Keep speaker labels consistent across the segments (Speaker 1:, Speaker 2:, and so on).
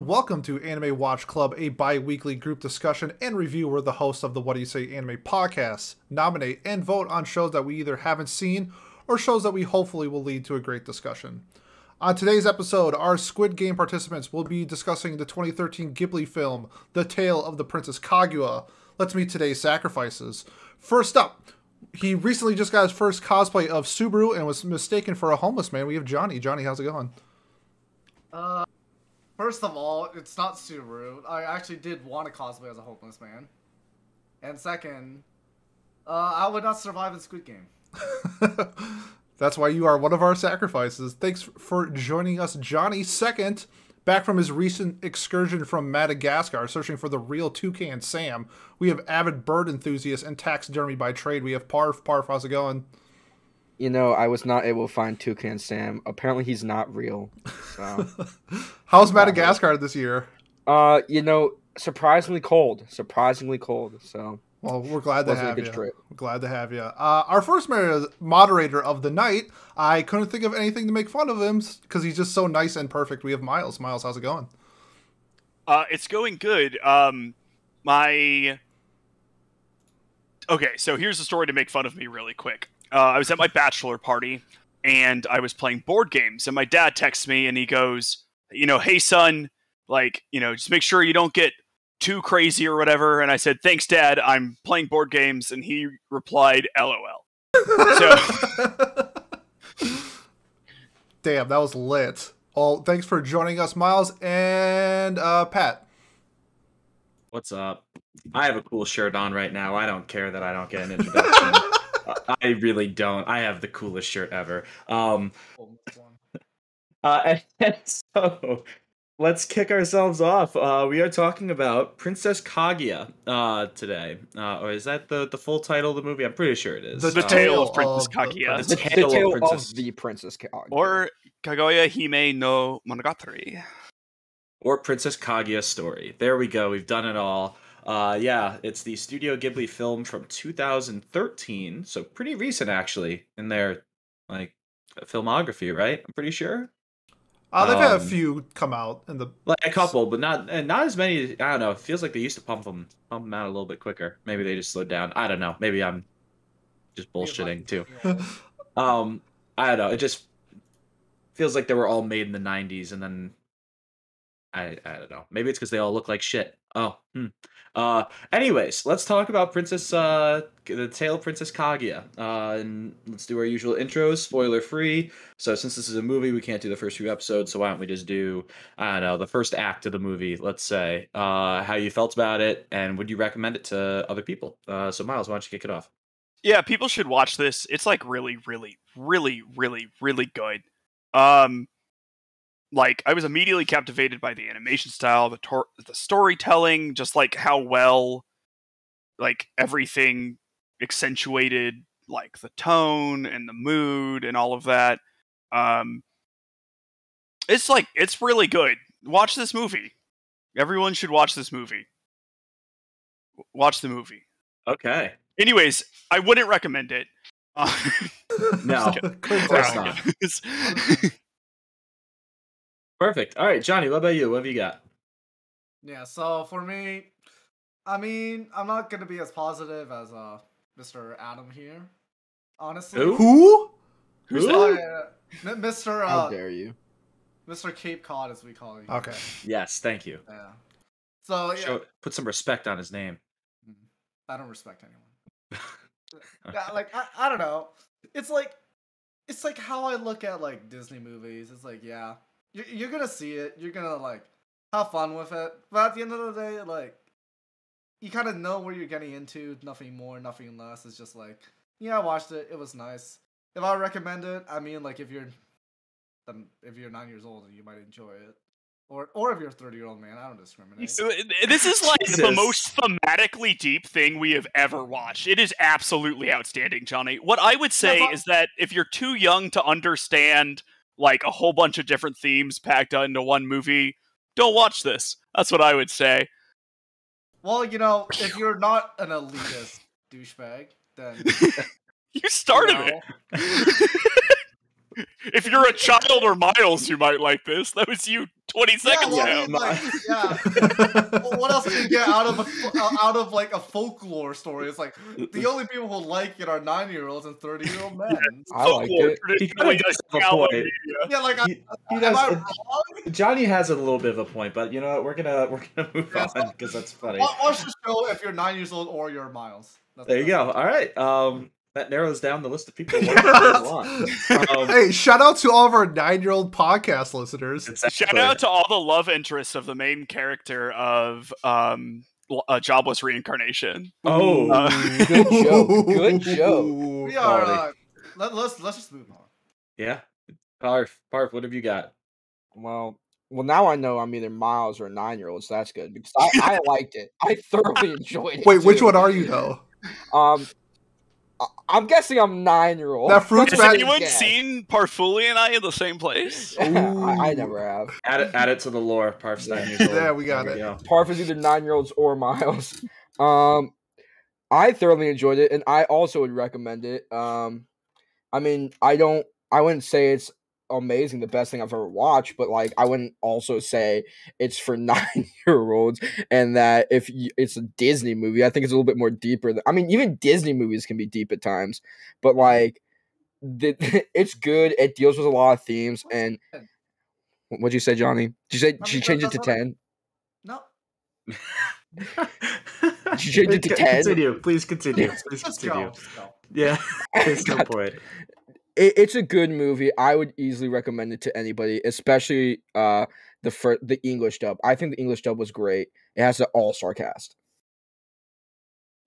Speaker 1: Welcome to Anime Watch Club, a bi weekly group discussion and review where the hosts of the What Do You Say Anime podcast nominate and vote on shows that we either haven't seen or shows that we hopefully will lead to a great discussion. On today's episode, our Squid Game participants will be discussing the 2013 Ghibli film, The Tale of the Princess Kaguya. Let's meet today's sacrifices. First up, he recently just got his first cosplay of Subaru and was mistaken for a homeless man. We have Johnny. Johnny, how's it going?
Speaker 2: Uh, first of all, it's not Subaru. I actually did want to cosplay as a homeless man. And second, uh, I would not survive in Squid Game.
Speaker 1: That's why you are one of our sacrifices. Thanks for joining us, Johnny. Second, back from his recent excursion from Madagascar, searching for the real toucan Sam, we have avid bird enthusiast and taxidermy by trade. We have Parf. Parf, how's it going?
Speaker 3: You know, I was not able to find Toucan Sam. Apparently, he's not real. So,
Speaker 1: how's Madagascar this year?
Speaker 3: uh, you know, surprisingly cold. Surprisingly cold. So,
Speaker 1: Well, we're glad to
Speaker 3: a
Speaker 1: have
Speaker 3: good
Speaker 1: you.
Speaker 3: trip.
Speaker 1: We're glad to have you. Uh, our first moderator of the night, I couldn't think of anything to make fun of him because he's just so nice and perfect. We have Miles. Miles, how's it going?
Speaker 4: Uh, it's going good. Um, my okay. So here's a story to make fun of me really quick. Uh, I was at my bachelor party and I was playing board games, and my dad texts me and he goes, "You know, hey son, like, you know, just make sure you don't get too crazy or whatever." And I said, "Thanks, dad. I'm playing board games," and he replied, "LOL." So
Speaker 1: Damn, that was lit. Well, thanks for joining us, Miles and uh, Pat.
Speaker 5: What's up? I have a cool shirt on right now. I don't care that I don't get an introduction. I really don't. I have the coolest shirt ever. Um, uh, and so let's kick ourselves off. Uh, we are talking about Princess Kaguya uh, today. Uh, or is that the, the full title of the movie? I'm pretty sure it is.
Speaker 1: The
Speaker 4: the
Speaker 5: Uh,
Speaker 4: tale
Speaker 1: of
Speaker 4: of Princess
Speaker 1: the
Speaker 4: Kaguya,
Speaker 1: Princess-
Speaker 3: the,
Speaker 5: The
Speaker 3: the
Speaker 5: tale of Princess-
Speaker 3: of the Princess Kaguya.
Speaker 4: or Kaguya Hime no Monogatari.
Speaker 5: or Princess Kaguya story. There we go. We've done it all. Uh, yeah, it's the Studio Ghibli film from 2013, so pretty recent actually in their like filmography, right? I'm pretty sure.
Speaker 1: Uh, they've had a
Speaker 5: Um,
Speaker 1: few come out in the.
Speaker 5: Like a couple, but not and not as many. I don't know. It feels like they used to pump them pump them out a little bit quicker. Maybe they just slowed down. I don't know. Maybe I'm just bullshitting too. Um, I don't know. It just feels like they were all made in the '90s, and then I I don't know. Maybe it's because they all look like shit. Oh, hmm. Uh, anyways, let's talk about Princess uh the Tale of Princess Kaguya. Uh, and let's do our usual intros, spoiler free. So since this is a movie, we can't do the first few episodes. So why don't we just do I don't know the first act of the movie? Let's say uh how you felt about it, and would you recommend it to other people? Uh, so Miles, why don't you kick it off?
Speaker 4: Yeah, people should watch this. It's like really, really, really, really, really good. Um, like I was immediately captivated by the animation style, the tor- the storytelling, just like how well, like everything accentuated, like the tone and the mood and all of that. Um, it's like it's really good. Watch this movie. Everyone should watch this movie. Watch the movie.
Speaker 5: Okay.
Speaker 4: Anyways, I wouldn't recommend it. Uh,
Speaker 5: No,
Speaker 4: Just
Speaker 5: of course not.
Speaker 4: It's-
Speaker 5: Perfect. All right, Johnny, what about you? What have you got?
Speaker 2: Yeah, so for me, I mean, I'm not gonna be as positive as uh Mr. Adam here. Honestly.
Speaker 5: Who?
Speaker 1: Who?
Speaker 4: Who's
Speaker 5: Who?
Speaker 4: that?
Speaker 2: Yeah, M- Mr.
Speaker 3: How
Speaker 2: Uh,
Speaker 3: dare you?
Speaker 2: Mr. Cape Cod, as we call him.
Speaker 1: Okay.
Speaker 5: Yes, thank you.
Speaker 2: Yeah. So yeah,
Speaker 5: Show, put some respect on his name.
Speaker 2: Mm, I don't respect anyone.
Speaker 5: Okay.
Speaker 2: Yeah, like I, I don't know. It's like it's like how I look at like Disney movies. It's like yeah, you're, you're gonna see it. You're gonna like have fun with it. But at the end of the day, like you kind of know where you're getting into. Nothing more, nothing less. It's just like yeah, I watched it. It was nice. If I recommend it, I mean like if you're then if you're nine years old, you might enjoy it. Or or if you're a thirty year old man, I don't discriminate.
Speaker 4: This is like the most thematically deep thing we have ever watched. It is absolutely outstanding, Johnny. What I would say
Speaker 2: but-
Speaker 4: is that if you're too young to understand like a whole bunch of different themes packed into one movie, don't watch this. That's what I would say.
Speaker 2: Well, you know, if you're not an elitist douchebag, then
Speaker 4: You started
Speaker 2: you know,
Speaker 4: it. if you're a child or Miles, you might like this. That was you 20
Speaker 2: Yeah,
Speaker 4: seconds
Speaker 2: well, I
Speaker 4: ago.
Speaker 2: mean, like, yeah. Well, what else can you get out of a, uh, out of like a folklore story? It's like the only people who like it are nine year olds and thirty year old men.
Speaker 3: I liked
Speaker 4: Folklore
Speaker 3: it.
Speaker 5: He kinda does have a point.
Speaker 4: media.
Speaker 2: Yeah, like I,
Speaker 5: He, he
Speaker 2: am
Speaker 5: does,
Speaker 2: I
Speaker 5: it-
Speaker 2: wrong?
Speaker 5: Johnny has a little bit of a point, but you know what? We're gonna we're gonna move
Speaker 2: Yeah,
Speaker 5: on because that's funny.
Speaker 2: Watch the show if you're nine years old or you're Miles. That's
Speaker 5: There you go. All right. Um, that narrows down the list of people. who want Um,
Speaker 1: hey, shout out to all of our nine-year-old podcast listeners.
Speaker 5: Exactly.
Speaker 4: Shout out to all the love interests of the main character of um, l- uh, Jobless Reincarnation.
Speaker 5: Oh,
Speaker 4: Uh,
Speaker 3: Good joke. Good joke.
Speaker 2: We are. Uh, let, let's let's just move on.
Speaker 5: yeah. Parf, Parf, what have you got?
Speaker 3: Well, well, now I know I'm either Miles or a nine year old, so that's good because I, I liked it. I thoroughly enjoyed it.
Speaker 1: Wait, which one are you though?
Speaker 3: Um, I- I'm guessing I'm nine year old.
Speaker 1: That fruit's
Speaker 4: Has
Speaker 1: bad-
Speaker 4: anyone seen Parfuli and I in the same place?
Speaker 3: I, I never have.
Speaker 5: Add it, add it to the lore. Parf's nine years old.
Speaker 1: Yeah, we got
Speaker 5: There
Speaker 1: it.
Speaker 5: go.
Speaker 3: Parf is either nine year olds or Miles. Um, I thoroughly enjoyed it, and I also would recommend it. Um, I mean, I don't, I wouldn't say it's amazing, the best thing I've ever watched, but like, I wouldn't also say it's for nine year olds, and that if y it's a Disney movie, I think it's a little bit more deeper. Than, I mean, even Disney movies can be deep at times, but like, the, it's good. It deals with a lot of themes, and what'd you say, Johnny? Did you say did you change it to ten?
Speaker 2: No,
Speaker 3: Did you change it to 10?
Speaker 5: Continue. Please continue. Please continue.
Speaker 2: go. Let's go.
Speaker 5: Yeah. There's no point.
Speaker 3: It, it's a good movie. I would easily recommend it to anybody, especially uh the fir- the English dub. I think the English dub was great. It has an all star cast.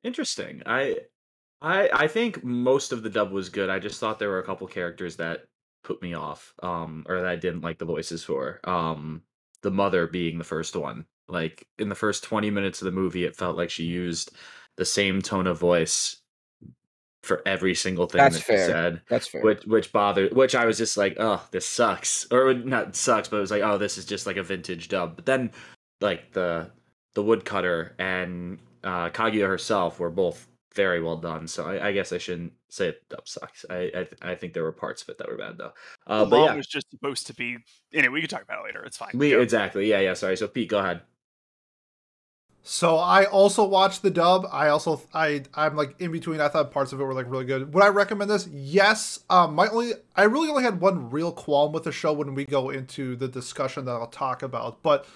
Speaker 5: Interesting. I I I think most of the dub was good. I just thought there were a couple characters that put me off um or that I didn't like the voices for. Um the mother being the first one. Like in the first 20 minutes of the movie it felt like she used the same tone of voice for every single thing
Speaker 3: That's
Speaker 5: that
Speaker 3: fair.
Speaker 5: she said.
Speaker 3: That's fair.
Speaker 5: Which which bothered which I was just like, oh, this sucks. Or not sucks, but it was like, oh, this is just like a vintage dub. But then like the the woodcutter and uh Kaguya herself were both very well done. So I, I guess I shouldn't say it dub sucks. I, I th- I think there were parts of it that were bad though. Uh,
Speaker 4: the
Speaker 5: but yeah,
Speaker 4: was just supposed to be. Anyway, we can talk about it later. It's fine.
Speaker 5: we exactly. Yeah, yeah. Sorry. So Pete, go ahead.
Speaker 1: So I also watched the dub. I also I I'm like in between. I thought parts of it were like really good. Would I recommend this? Yes. Um, my only I really only had one real qualm with the show when we go into the discussion that I'll talk about, but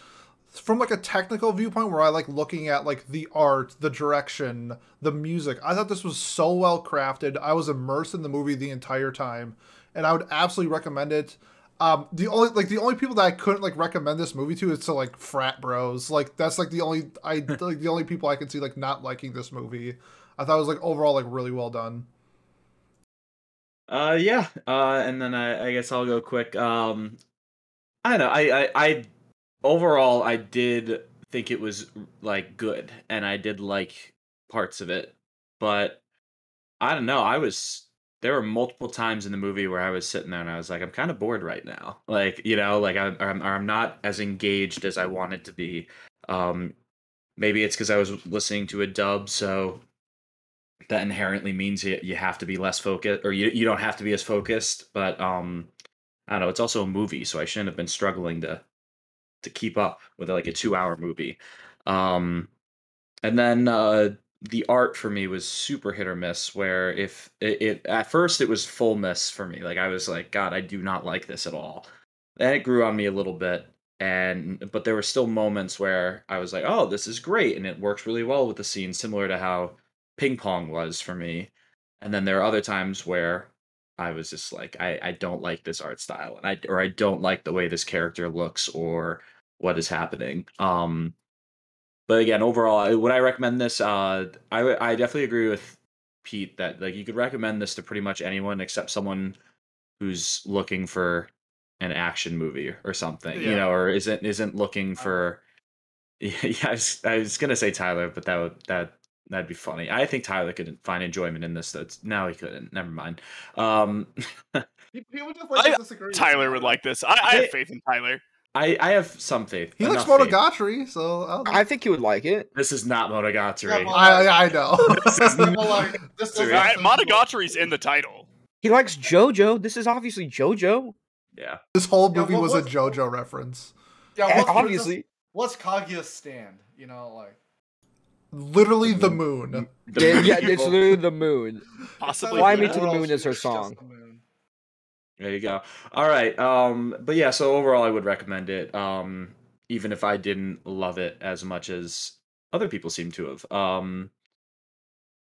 Speaker 1: from like a technical viewpoint where I like looking at like the art, the direction, the music. I thought this was so well crafted. I was immersed in the movie the entire time, and I would absolutely recommend it. Um, the only like the only people that I couldn't like recommend this movie to is to like frat bros. Like that's like the only I like the only people I can see like not liking this movie. I thought it was like overall like really well done.
Speaker 5: Uh, yeah. Uh, and then I, I guess I'll go quick. Um, I don't know. I, I, I, overall, I did think it was like good, and I did like parts of it, but I don't know. I was there were multiple times in the movie where I was sitting there and I was like, I'm kind of bored right now. Like, you know, like I'm, I'm, I'm not as engaged as I wanted to be. Um, maybe it's because I was listening to a dub, so that inherently means you, you have to be less focused or you, you don't have to be as focused but um i don't know it's also a movie so i shouldn't have been struggling to to keep up with like a two hour movie um and then uh the art for me was super hit or miss where if it, it at first it was full miss for me like i was like god i do not like this at all then it grew on me a little bit and but there were still moments where i was like oh this is great and it works really well with the scene similar to how ping pong was for me. And then there are other times where I was just like, I, I don't like this art style, and I or I don't like the way this character looks or what is happening. Um, but again, overall, would I recommend this? Uh, I I definitely agree with Pete that like you could recommend this to pretty much anyone except someone who's looking for an action movie or something, you know, or isn't isn't looking for. Yeah, I was, I was gonna say Tyler, but that would that That'd be funny. I think Tyler could find enjoyment in this. That's no, he couldn't. Never mind. Um,
Speaker 2: People just like to
Speaker 4: I-
Speaker 2: disagree.
Speaker 4: Tyler would like this. I, I
Speaker 5: Hey.
Speaker 4: have faith in Tyler.
Speaker 5: I I have some faith.
Speaker 1: He likes
Speaker 5: enough faith.
Speaker 1: Monogatari, so I'll,
Speaker 3: I think he would like it.
Speaker 5: This is not Monogatari.
Speaker 2: Yeah,
Speaker 1: I I know.
Speaker 2: Well, like, this doesn't
Speaker 5: Yeah,
Speaker 4: Right,
Speaker 2: seem-
Speaker 4: Monogatari's in the title.
Speaker 3: He likes JoJo. This is obviously JoJo.
Speaker 5: Yeah.
Speaker 1: This whole
Speaker 2: Yeah,
Speaker 1: movie
Speaker 2: what-
Speaker 1: was a JoJo reference.
Speaker 2: Yeah,
Speaker 3: And
Speaker 2: what's, eh, what's-
Speaker 3: obviously,
Speaker 2: what's Kaguya's stand? You know, like
Speaker 1: Literally the moon.
Speaker 5: The
Speaker 3: yeah, yeah, it's literally the moon.
Speaker 4: Possibly.
Speaker 3: Fly
Speaker 2: Fly
Speaker 3: Me to the Moon is her song.
Speaker 5: There you go. All right. Um, but yeah, so overall, I would recommend it. Um, even if I didn't love it as much as other people seem to have. Um,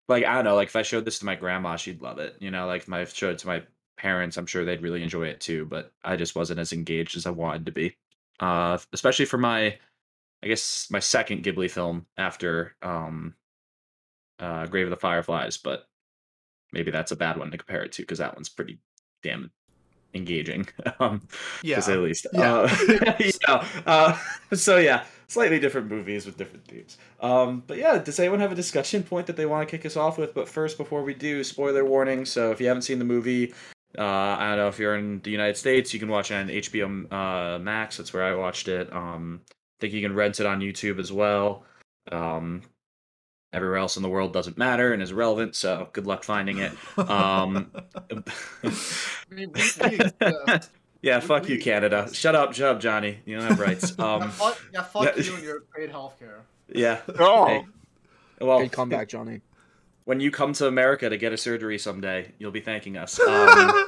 Speaker 5: like I don't know, like if I showed this to my grandma, she'd love it. You know, like if I showed it to my parents, I'm sure they'd really enjoy it too. But I just wasn't as engaged as I wanted to be. Uh, especially for my, I guess my second Ghibli film after um, uh, Grave of the Fireflies. But maybe that's a bad one to compare it to because that one's pretty damn engaging um
Speaker 1: Yeah.
Speaker 5: to say the least
Speaker 1: Yeah.
Speaker 5: uh, yeah. Uh, so yeah slightly different movies with different themes um but yeah does anyone have a discussion point that they want to kick us off with but first before we do spoiler warning so if you haven't seen the movie uh i don't know if you're in the united states you can watch it on hbo uh max that's where i watched it um i think you can rent it on youtube as well um everywhere else in the world doesn't matter and is relevant so good luck finding it um yeah, fuck you, Canada. Shut up, shut up, Johnny. You don't have rights.
Speaker 2: yeah,
Speaker 5: Um,
Speaker 2: fuck, yeah, fuck
Speaker 5: yeah.
Speaker 2: you and your paid healthcare.
Speaker 5: yeah.
Speaker 4: Oh,
Speaker 5: Hey, well,
Speaker 3: Good comeback, Johnny.
Speaker 5: when you come to America to get a surgery someday, you'll be thanking us. Um,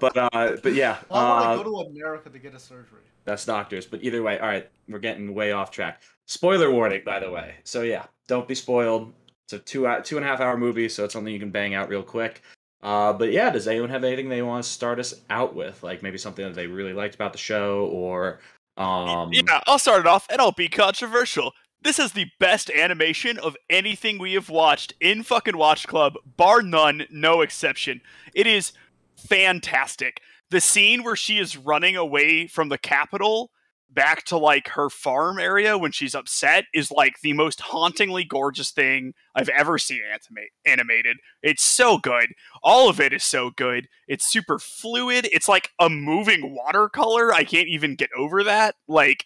Speaker 5: but uh, but yeah,
Speaker 2: Why would I
Speaker 5: uh,
Speaker 2: go to America to get a surgery?
Speaker 5: that's doctors. But either way, all right, we're getting way off track. Spoiler warning, by the way. So yeah, don't be spoiled. It's a two hou- two and a half hour movie, so it's something you can bang out real quick. Uh, but yeah, does anyone have anything they want to start us out with? Like maybe something that they really liked about the show, or um,
Speaker 4: yeah, I'll start it off and I'll be controversial. This is the best animation of anything we have watched in fucking Watch Club, bar none, no exception. It is fantastic. The scene where she is running away from the capital back to like her farm area when she's upset is like the most hauntingly gorgeous thing I've ever seen animate, animated. It's so good. All of it is so good. It's super fluid. It's like a moving watercolor. I can't even get over that. Like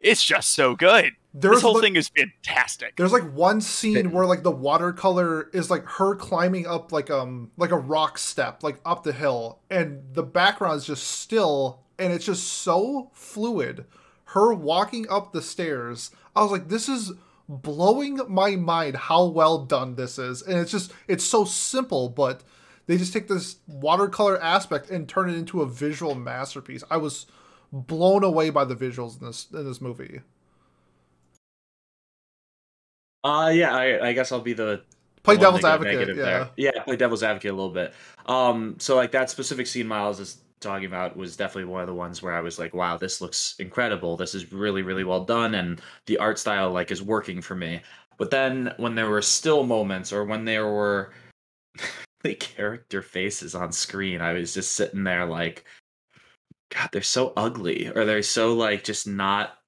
Speaker 4: it's just so good.
Speaker 1: There's
Speaker 4: this whole
Speaker 1: li-
Speaker 4: thing is fantastic.
Speaker 1: There's like one scene where like the watercolor is like her climbing up like um like a rock step like up the hill and the background is just still and it's just so fluid. Her walking up the stairs, I was like this is blowing my mind how well done this is. And it's just it's so simple but they just take this watercolor aspect and turn it into a visual masterpiece. I was blown away by the visuals in this in this movie.
Speaker 5: Uh, yeah, I, I guess I'll be the
Speaker 1: Play devil's advocate, yeah.
Speaker 5: there. Yeah, play devil's advocate a little bit. Um, so like that specific scene Miles is talking about was definitely one of the ones where I was like, wow, this looks incredible. This is really, really well done, and the art style like is working for me. But then when there were still moments, or when there were the character faces on screen, I was just sitting there like, God, they're so ugly, or they're so like just not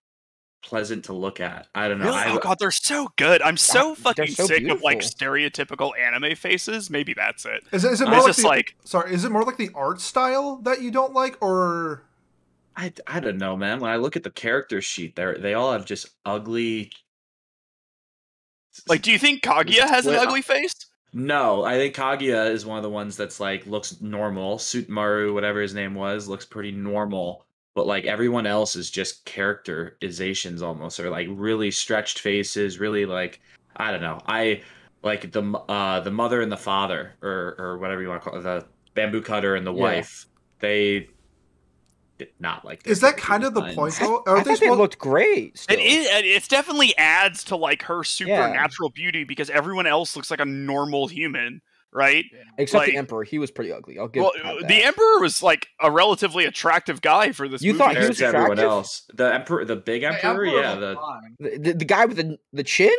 Speaker 5: pleasant to look at. I don't know.
Speaker 4: Really?
Speaker 5: I,
Speaker 4: oh god, they're so good. I'm so
Speaker 3: they're
Speaker 4: fucking
Speaker 3: so
Speaker 4: sick of like stereotypical anime faces. Maybe that's it.
Speaker 1: Is it, is it more like
Speaker 4: just
Speaker 1: the,
Speaker 4: like
Speaker 1: sorry? Is it more like the art style that you don't like, or
Speaker 5: I, I don't know, man. When I look at the character sheet, they they all have just ugly.
Speaker 4: like do you think Kaguya has an ugly face?
Speaker 5: No, I think Kaguya is one of the ones that's like looks normal. Sutemaru, whatever his name was, looks pretty normal. But like everyone else is just characterizations almost, or like really stretched faces, really like I don't know. I like the uh the mother and the father, or or whatever you want to call it, the bamboo cutter and the
Speaker 3: Yeah.
Speaker 5: wife. They did not like. their
Speaker 1: is that kind of the
Speaker 5: designs.
Speaker 1: point
Speaker 3: I,
Speaker 1: though?
Speaker 3: I
Speaker 1: Are they
Speaker 3: thought they looked great. Still.
Speaker 4: It is. It's definitely adds to like her supernatural beauty because everyone else looks like a normal human, right?
Speaker 3: Except
Speaker 4: like-
Speaker 3: the Emperor, he was pretty ugly. I'll give
Speaker 4: well, the Emperor was like a relatively attractive guy for this
Speaker 3: You
Speaker 4: movie.
Speaker 3: thought he was
Speaker 5: to everyone
Speaker 3: attractive?
Speaker 5: else. The emperor, the big
Speaker 2: Hey,
Speaker 5: emperor,
Speaker 2: Emperor
Speaker 5: yeah. The
Speaker 3: the, the, the guy with the the chin.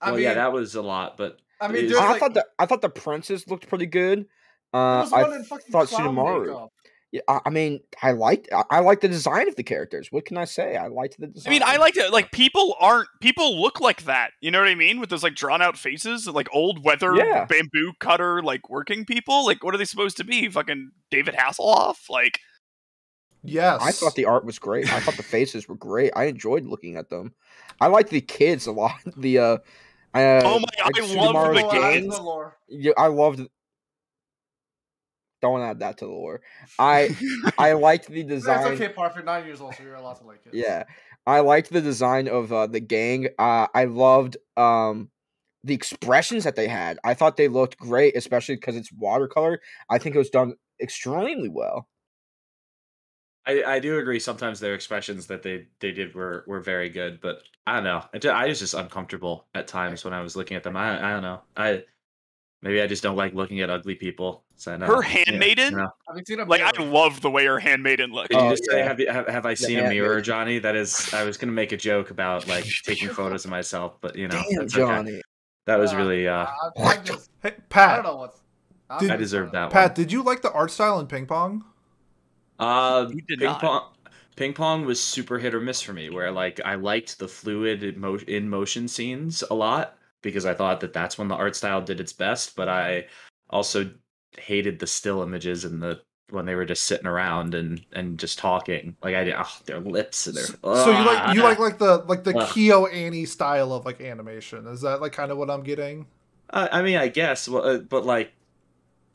Speaker 2: I
Speaker 5: well,
Speaker 2: mean,
Speaker 5: yeah, that was a lot, but
Speaker 2: I mean,
Speaker 5: is-
Speaker 3: I
Speaker 2: like,
Speaker 3: thought the I thought the princess looked pretty good. Uh,
Speaker 2: was
Speaker 3: I
Speaker 2: one in fucking
Speaker 3: thought
Speaker 2: clown
Speaker 3: Sutemaru.
Speaker 2: makeup.
Speaker 3: Yeah, I, I mean, I liked I, I liked the design of the characters. What can I say? I liked the design.
Speaker 4: I mean, I like to like people aren't people look like that. You know what I mean? With those like drawn out faces, like old weather
Speaker 3: Yeah.
Speaker 4: bamboo cutter like working people. Like what are they supposed to be? Fucking David Hasselhoff? Like
Speaker 1: yes,
Speaker 3: I thought the art was great. I thought the faces were great. I enjoyed looking at them. I liked the kids a lot. The uh, uh
Speaker 4: Oh my- I
Speaker 3: like
Speaker 4: love
Speaker 3: Sutemaru's
Speaker 4: the
Speaker 2: I
Speaker 3: gangs.
Speaker 2: the lore.
Speaker 3: Yeah, I loved. Don't add that to the lore. I I liked the design.
Speaker 2: That's okay, Parf. You're nine years old, so you're allowed to like it.
Speaker 3: Yeah, I liked the design of uh, the gang. Uh, I loved um, the expressions that they had. I thought they looked great, especially because it's watercolor. I think it was done extremely well.
Speaker 5: I, I do agree. Sometimes their expressions that they, they did were, were very good, but I don't know. I, ju- I was just uncomfortable at times when I was looking at them. I I don't know. I maybe I just don't like looking at ugly people. So no,
Speaker 4: Her
Speaker 5: yeah,
Speaker 4: handmaiden?
Speaker 5: no.
Speaker 2: Have seen a
Speaker 4: Like I love the way her handmaiden looked.
Speaker 5: Did you
Speaker 3: Oh,
Speaker 5: say
Speaker 3: yeah.
Speaker 5: have, you, have have I seen a
Speaker 3: yeah,
Speaker 5: mirror. Johnny? That is, I was gonna make a joke about like taking photos of myself, but you know,
Speaker 3: Damn,
Speaker 5: that's okay.
Speaker 3: Johnny.
Speaker 5: That was
Speaker 2: Uh,
Speaker 5: really uh,
Speaker 2: I, I
Speaker 3: What
Speaker 2: just,
Speaker 1: Hey,
Speaker 2: I don't
Speaker 1: Pat.
Speaker 2: know what's. I,
Speaker 1: Did-
Speaker 5: I deserved that
Speaker 1: Pat,
Speaker 5: one.
Speaker 1: did you like the art style in ping pong?
Speaker 5: Uh,
Speaker 4: You did
Speaker 5: ping
Speaker 4: not.
Speaker 5: pong. Ping pong was super hit or miss for me. Where like I liked the fluid in motion scenes a lot because I thought that that's when the art style did its best. But I also hated the still images and the when they were just sitting around and and just talking. Like I did, oh, their lips and their.
Speaker 1: So you like you
Speaker 5: Ah.
Speaker 1: like like the like the
Speaker 5: Ugh.
Speaker 1: KyoAni style of like animation? Is that like kind of what I'm getting?
Speaker 5: Uh, I mean, I guess, well, uh, but like,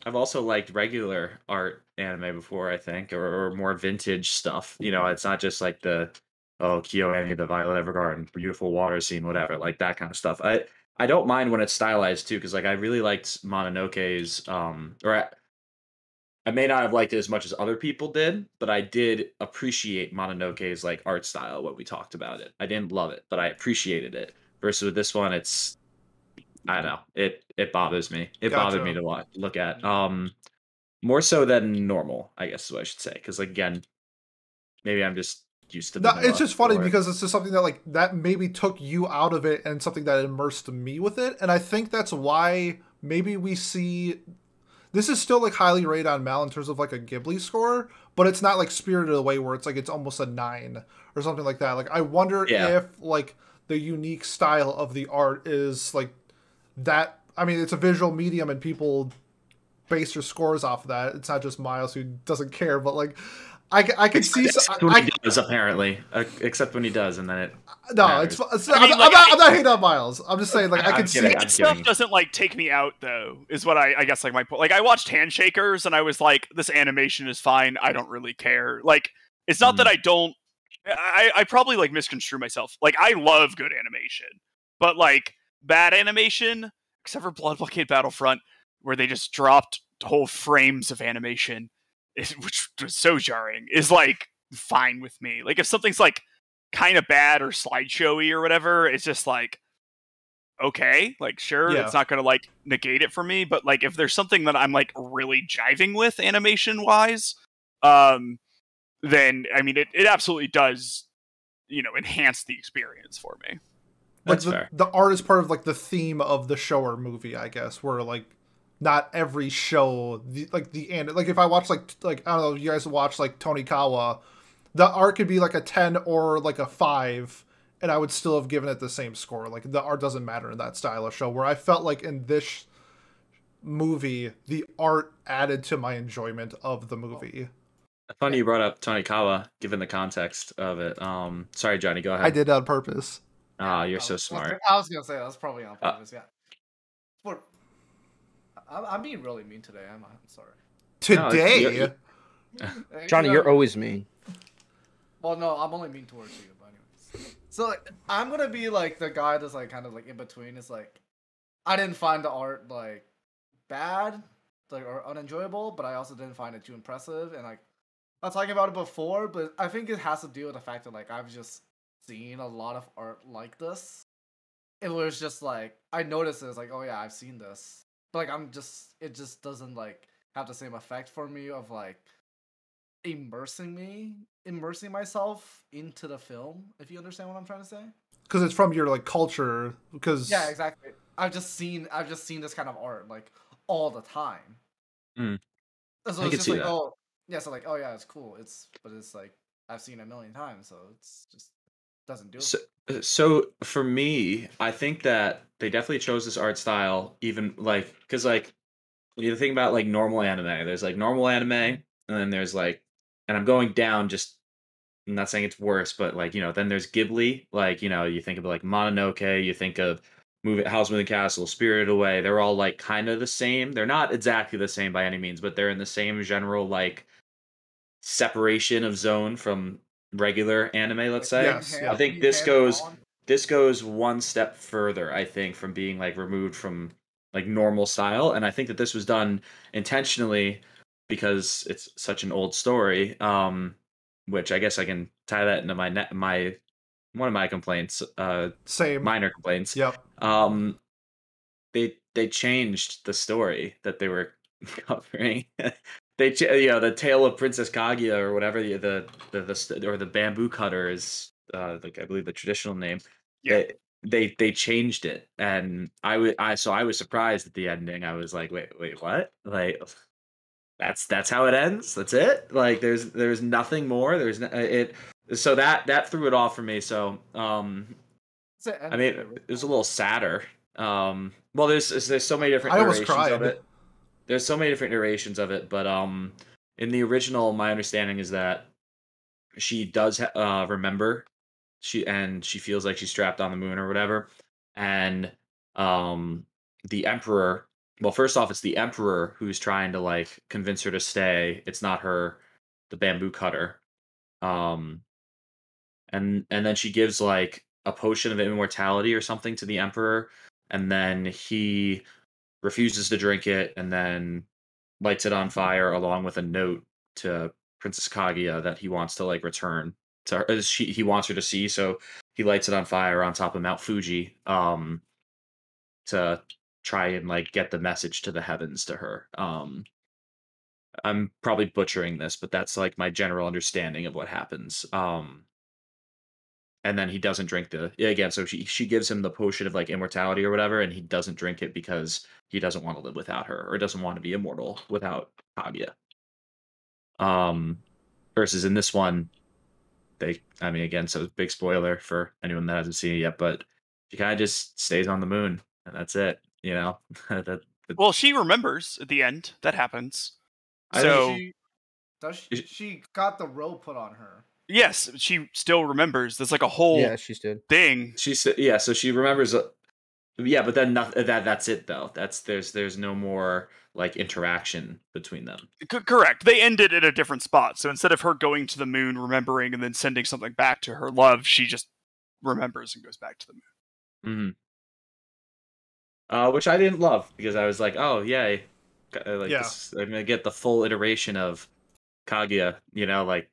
Speaker 5: I've also liked regular art anime before, I think, or, or more vintage stuff. You know, it's not just like the oh KyoAni, the Violet Evergarden, beautiful water scene, whatever, like that kind of stuff. I I don't mind when it's stylized too, because like I really liked Mononoke's, um, or I, I may not have liked it as much as other people did, but I did appreciate Mononoke's like art style when we talked about it. I didn't love it, but I appreciated it. Versus with this one, it's I don't know. It it bothers me. It bothered me to watch, look at. Um, more so than normal, I guess is what I should say. Because again, maybe I'm just used to.
Speaker 1: No, it's just funny
Speaker 5: or-
Speaker 1: because it's just something that like that maybe took you out of it and something that immersed me with it, and I think that's why maybe we see this is still like highly rated on Mal in terms of like a Ghibli score, but it's not like Spirited Away where it's like it's almost a nine or something like that. Like I wonder
Speaker 5: Yeah.
Speaker 1: if like the unique style of the art is like that. I mean, it's a visual medium and people base their scores off of that. It's not just Miles who doesn't care, but like. I, I can see. so-
Speaker 5: Except when
Speaker 1: I,
Speaker 5: he does, apparently. Uh, except when he does, and then it.
Speaker 1: no,
Speaker 5: matters.
Speaker 1: it's, it's
Speaker 4: I
Speaker 1: I'm,
Speaker 4: mean,
Speaker 1: I'm not.
Speaker 4: I-
Speaker 1: I'm not hating on Miles. I'm just saying, like, I
Speaker 5: I'm
Speaker 1: can see.
Speaker 5: kidding, I'm
Speaker 4: That stuff
Speaker 5: kidding.
Speaker 4: doesn't like take me out though is what I, I guess like my point like i watched handshakers and i was like this animation is fine i don't really care like it's not
Speaker 5: Mm.
Speaker 4: that i don't I, I probably like misconstrue myself like i love good animation but like bad animation except for blood blockade battlefront where they just dropped whole frames of animation is, which was so jarring is like fine with me like if something's like kind of bad or slideshowy or whatever it's just like okay like sure
Speaker 1: Yeah.
Speaker 4: it's not gonna like negate it for me but like if there's something that i'm like really jiving with animation wise um then i mean it, it absolutely does you know enhance the experience for me
Speaker 1: like
Speaker 5: That's
Speaker 1: the,
Speaker 5: fair.
Speaker 1: the art is part of like the theme of the show or movie, I guess. Where like not every show, the, like the end like if I watch like like I don't know, you guys watch like Tonikawa, the art could be like a ten or like a five, and I would still have given it the same score. Like the art doesn't matter in that style of show. Where I felt like in this movie, the art added to my enjoyment of the movie.
Speaker 5: Funny you brought up Tonikawa, given the context of it. Um, sorry, Johnny, go ahead.
Speaker 1: I did on purpose.
Speaker 5: Ah, you're so smart.
Speaker 2: I was gonna say that's probably on
Speaker 5: Uh,
Speaker 2: purpose. yeah. But I'm, I'm being really mean today. I'm, I'm sorry.
Speaker 5: No, it's-
Speaker 1: Today,
Speaker 5: you're-
Speaker 2: Uh,
Speaker 3: Johnny,
Speaker 2: you
Speaker 3: you're always mean.
Speaker 2: Well, no, I'm only mean towards you, but anyways. So like, I'm gonna be like the guy that's like kind of like in between. It's like I didn't find the art like bad, like or unenjoyable, but I also didn't find it too impressive. And like I was talking about it before, but I think it has to do with the fact that like I've just seen a lot of art like this. It was just like I noticed it, it's like, oh yeah, I've seen this. But like I'm just it just doesn't like have the same effect for me of like immersing me immersing myself into the film if you understand what i'm trying to say
Speaker 1: because it's from your like culture. Because
Speaker 2: yeah exactly i've just seen i've just seen this kind of art like all the time
Speaker 5: Mm.
Speaker 2: so
Speaker 5: I
Speaker 2: it's
Speaker 5: can
Speaker 2: just
Speaker 5: see
Speaker 2: like
Speaker 5: that.
Speaker 2: oh yeah so like oh yeah it's cool it's but it's like i've seen it a million times so it's just doesn't do it
Speaker 5: So, uh, so for me, I think that they definitely chose this art style, even like because like you think about like normal anime, there's like normal anime, and then there's like, and I'm going down just. I'm not saying it's worse, but like you know, then there's Ghibli. Like you know, you think of like Mononoke, you think of Moving House Moving Castle, Spirited Away, they're all like kind of the same. They're not exactly the same by any means, but they're in the same general like separation of zone from regular anime, let's say.
Speaker 1: Yes, yeah.
Speaker 5: I think this goes this goes one step further, I think, from being like removed from like normal style. And I think that this was done intentionally because it's such an old story. Um, which I guess I can tie that into my net my one of my complaints, uh
Speaker 1: Same.
Speaker 5: minor complaints.
Speaker 1: Yep.
Speaker 5: Um they they changed the story that they were covering. they you know the tale of Princess Kaguya or whatever the the the, the or the bamboo cutter is uh like I believe the traditional name.
Speaker 4: Yeah.
Speaker 5: They, they they changed it and I would I so I was surprised at the ending. I was like, wait, wait, what? Like that's that's how it ends. That's it. Like there's there's nothing more. There's no, it so that that threw it off for me. So um I mean it was a little sadder. Um well there's there's so many different
Speaker 1: I almost
Speaker 5: iterations of it. There's so many different iterations of it, but um in the original my understanding is that she does uh remember. She and she feels like she's strapped on the moon or whatever. And um the emperor well first off it's the emperor who's trying to like convince her to stay. It's not her the bamboo cutter. Um and and then she gives like a potion of immortality or something to the emperor. And then he refuses to drink it and then lights it on fire along with a note to princess kaguya that he wants to like return to her uh, she, he wants her to see so he lights it on fire on top of mount fuji um to try and like get the message to the heavens to her um i'm probably butchering this but that's like my general understanding of what happens um and then he doesn't drink the yeah, again so she she gives him the potion of like immortality or whatever and he doesn't drink it because he doesn't want to live without her or doesn't want to be immortal without Kaguya. um versus in this one they i mean again so big spoiler for anyone that hasn't seen it yet but she kind of just stays on the moon and that's it you know that, that-
Speaker 4: Well, she remembers at the end. That happens.
Speaker 5: I
Speaker 4: So
Speaker 2: she, does she, she got the rope put on her.
Speaker 4: Yes, she still remembers. There's like a whole
Speaker 3: Yeah, she's did.
Speaker 4: thing.
Speaker 5: she said yeah so she remembers uh, yeah but then not, that that's it though that's there's there's no more like interaction between them
Speaker 4: C- correct. They ended at a different spot. So instead of her going to the moon, remembering, and then sending something back to her love, she just remembers and goes back to the moon.
Speaker 5: hmm Uh, which I didn't love because I was like, oh yay, uh, like
Speaker 1: Yeah.
Speaker 5: this, I'm gonna get the full iteration of Kaguya. You know, like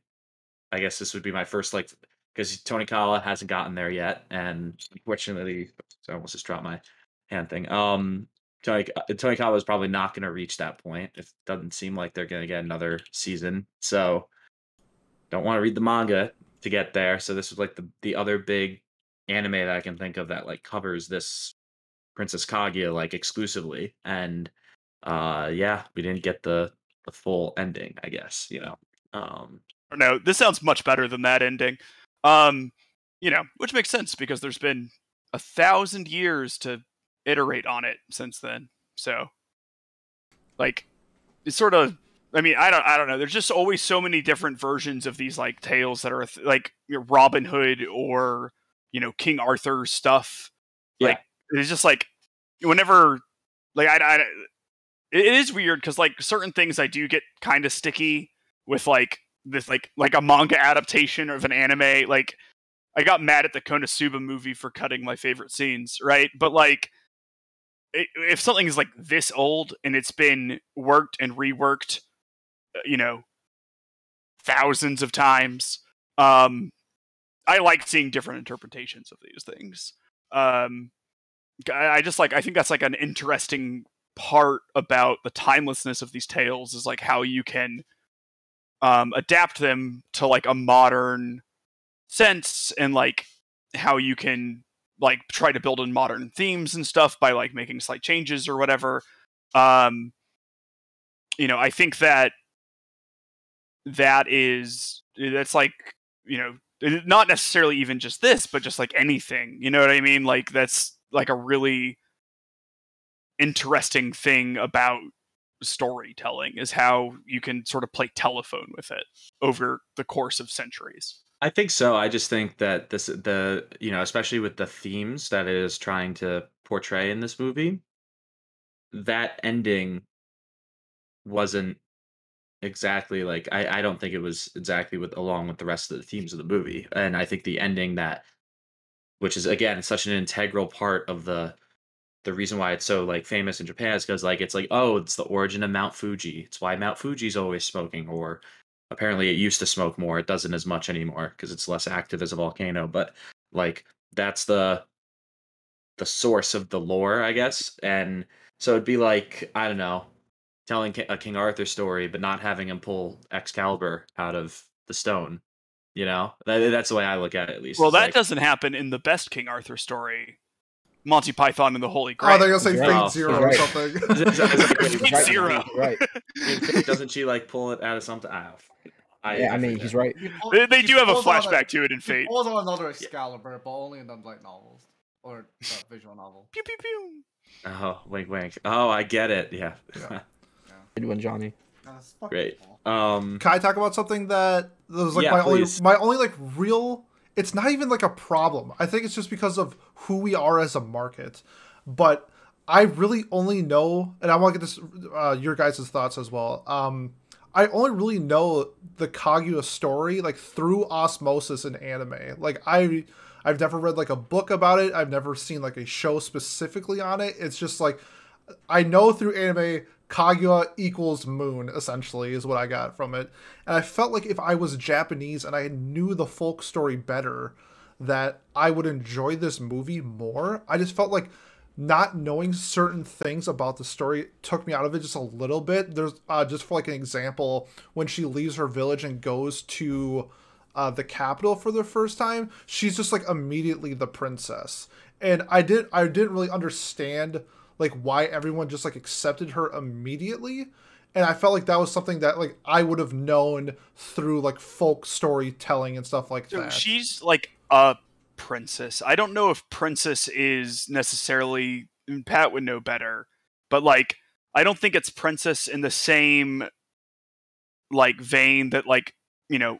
Speaker 5: I guess this would be my first like because Tonikawa hasn't gotten there yet, and unfortunately, so I almost just dropped my hand thing. Um, Tony uh, Tonikawa is probably not gonna reach that point. It doesn't seem like they're gonna get another season, so don't want to read the manga to get there. So this was like the the other big anime that I can think of that like covers this Princess Kaguya like exclusively, and uh, yeah, we didn't get the the full ending. I guess you know. Um,
Speaker 4: Or no, this sounds much better than that ending. Um, you know, which makes sense because there's been a thousand years to iterate on it since then. So, like, it's sort of. I mean, I don't. I don't know. There's just always so many different versions of these like tales that are th- like Robin Hood or you know King Arthur stuff. Like it's just like whenever like I, I it is weird because like certain things I do get kind of sticky with like this like like a manga adaptation of an anime. Like I got mad at the Konosuba movie for cutting my favorite scenes, right? But like if something is like this old and it's been worked and reworked, uh, you know, thousands of times, um, I like seeing different interpretations of these things. Um, I just like I think that's like an interesting part about the timelessness of these tales is like how you can um, adapt them to like a modern sense and like how you can like try to build in modern themes and stuff by like making slight changes or whatever. Um you know i think that that is that's like you know not necessarily even just this but just like anything you know what i mean? Like that's like a really interesting thing about storytelling is how you can sort of play telephone with it over the course of centuries
Speaker 5: I think so. I just think that this the you know, especially with the themes that it is trying to portray in this movie, that ending wasn't exactly like I, I don't think it was exactly with along with the rest of the themes of the movie. And I think the ending that which is again such an integral part of the the reason why it's so like famous in Japan is because like it's like oh it's the origin of Mount Fuji. It's why Mount Fuji's always smoking, or apparently it used to smoke more. It doesn't as much anymore because it's less active as a volcano. But like that's the the source of the lore, I guess. And so it'd be like I don't know, telling a King Arthur story, but not having him pull Excalibur out of the stone. You know, that, that's the way I look at it. At least.
Speaker 4: Well,
Speaker 5: It's
Speaker 4: that
Speaker 5: like-
Speaker 4: doesn't happen in the best King Arthur story, Monty Python and the Holy
Speaker 1: Oh,
Speaker 4: Grail.
Speaker 1: they're gonna say
Speaker 3: He's
Speaker 1: Fate. Zero
Speaker 3: He's
Speaker 1: or something.
Speaker 5: Is it- is it-
Speaker 3: He's
Speaker 4: Fate
Speaker 3: right,
Speaker 4: Zero.
Speaker 3: right.
Speaker 5: Doesn't- Doesn't she like pull it out of something? I, I,
Speaker 3: Yeah, I mean, he's right.
Speaker 2: He
Speaker 4: They, they do have a
Speaker 2: pulls out
Speaker 4: flashback to it in Fate.
Speaker 2: He pulls on another Excalibur, but only in the like novels or the visual novel.
Speaker 4: Pew pew pew.
Speaker 5: Oh, wink, wink. Oh, I get it. Yeah.
Speaker 1: Yeah.
Speaker 3: Good one, Johnny.
Speaker 2: That's
Speaker 5: Great.
Speaker 2: cool.
Speaker 5: um.
Speaker 1: Can I talk about something that was like
Speaker 5: Yeah,
Speaker 1: my
Speaker 5: please.
Speaker 1: only my only like real it's not even like a problem. I think it's just because of who we are as a market. But I really only know and I want to get this uh, your guys' thoughts as well. Um I only really know the Kaguya story like through osmosis in anime. Like I I've never read like a book about it. I've never seen like a show specifically on it. It's just like I know through anime Kaguya equals moon essentially is what I got from it. And I felt like if I was Japanese and I knew the folk story better that I would enjoy this movie more. I just felt like not knowing certain things about the story took me out of it just a little bit. There's uh, just for like an example, when she leaves her village and goes to uh, the capital for the first time, she's just like immediately the princess. And I did I didn't really understand like why everyone just like accepted her immediately. And I felt like that was something that like I would have known through like folk storytelling and stuff like
Speaker 4: So
Speaker 1: that.
Speaker 4: she's like a princess. I don't know if princess is necessarily Pat would know better, but like I don't think it's princess in the same like vein that like you know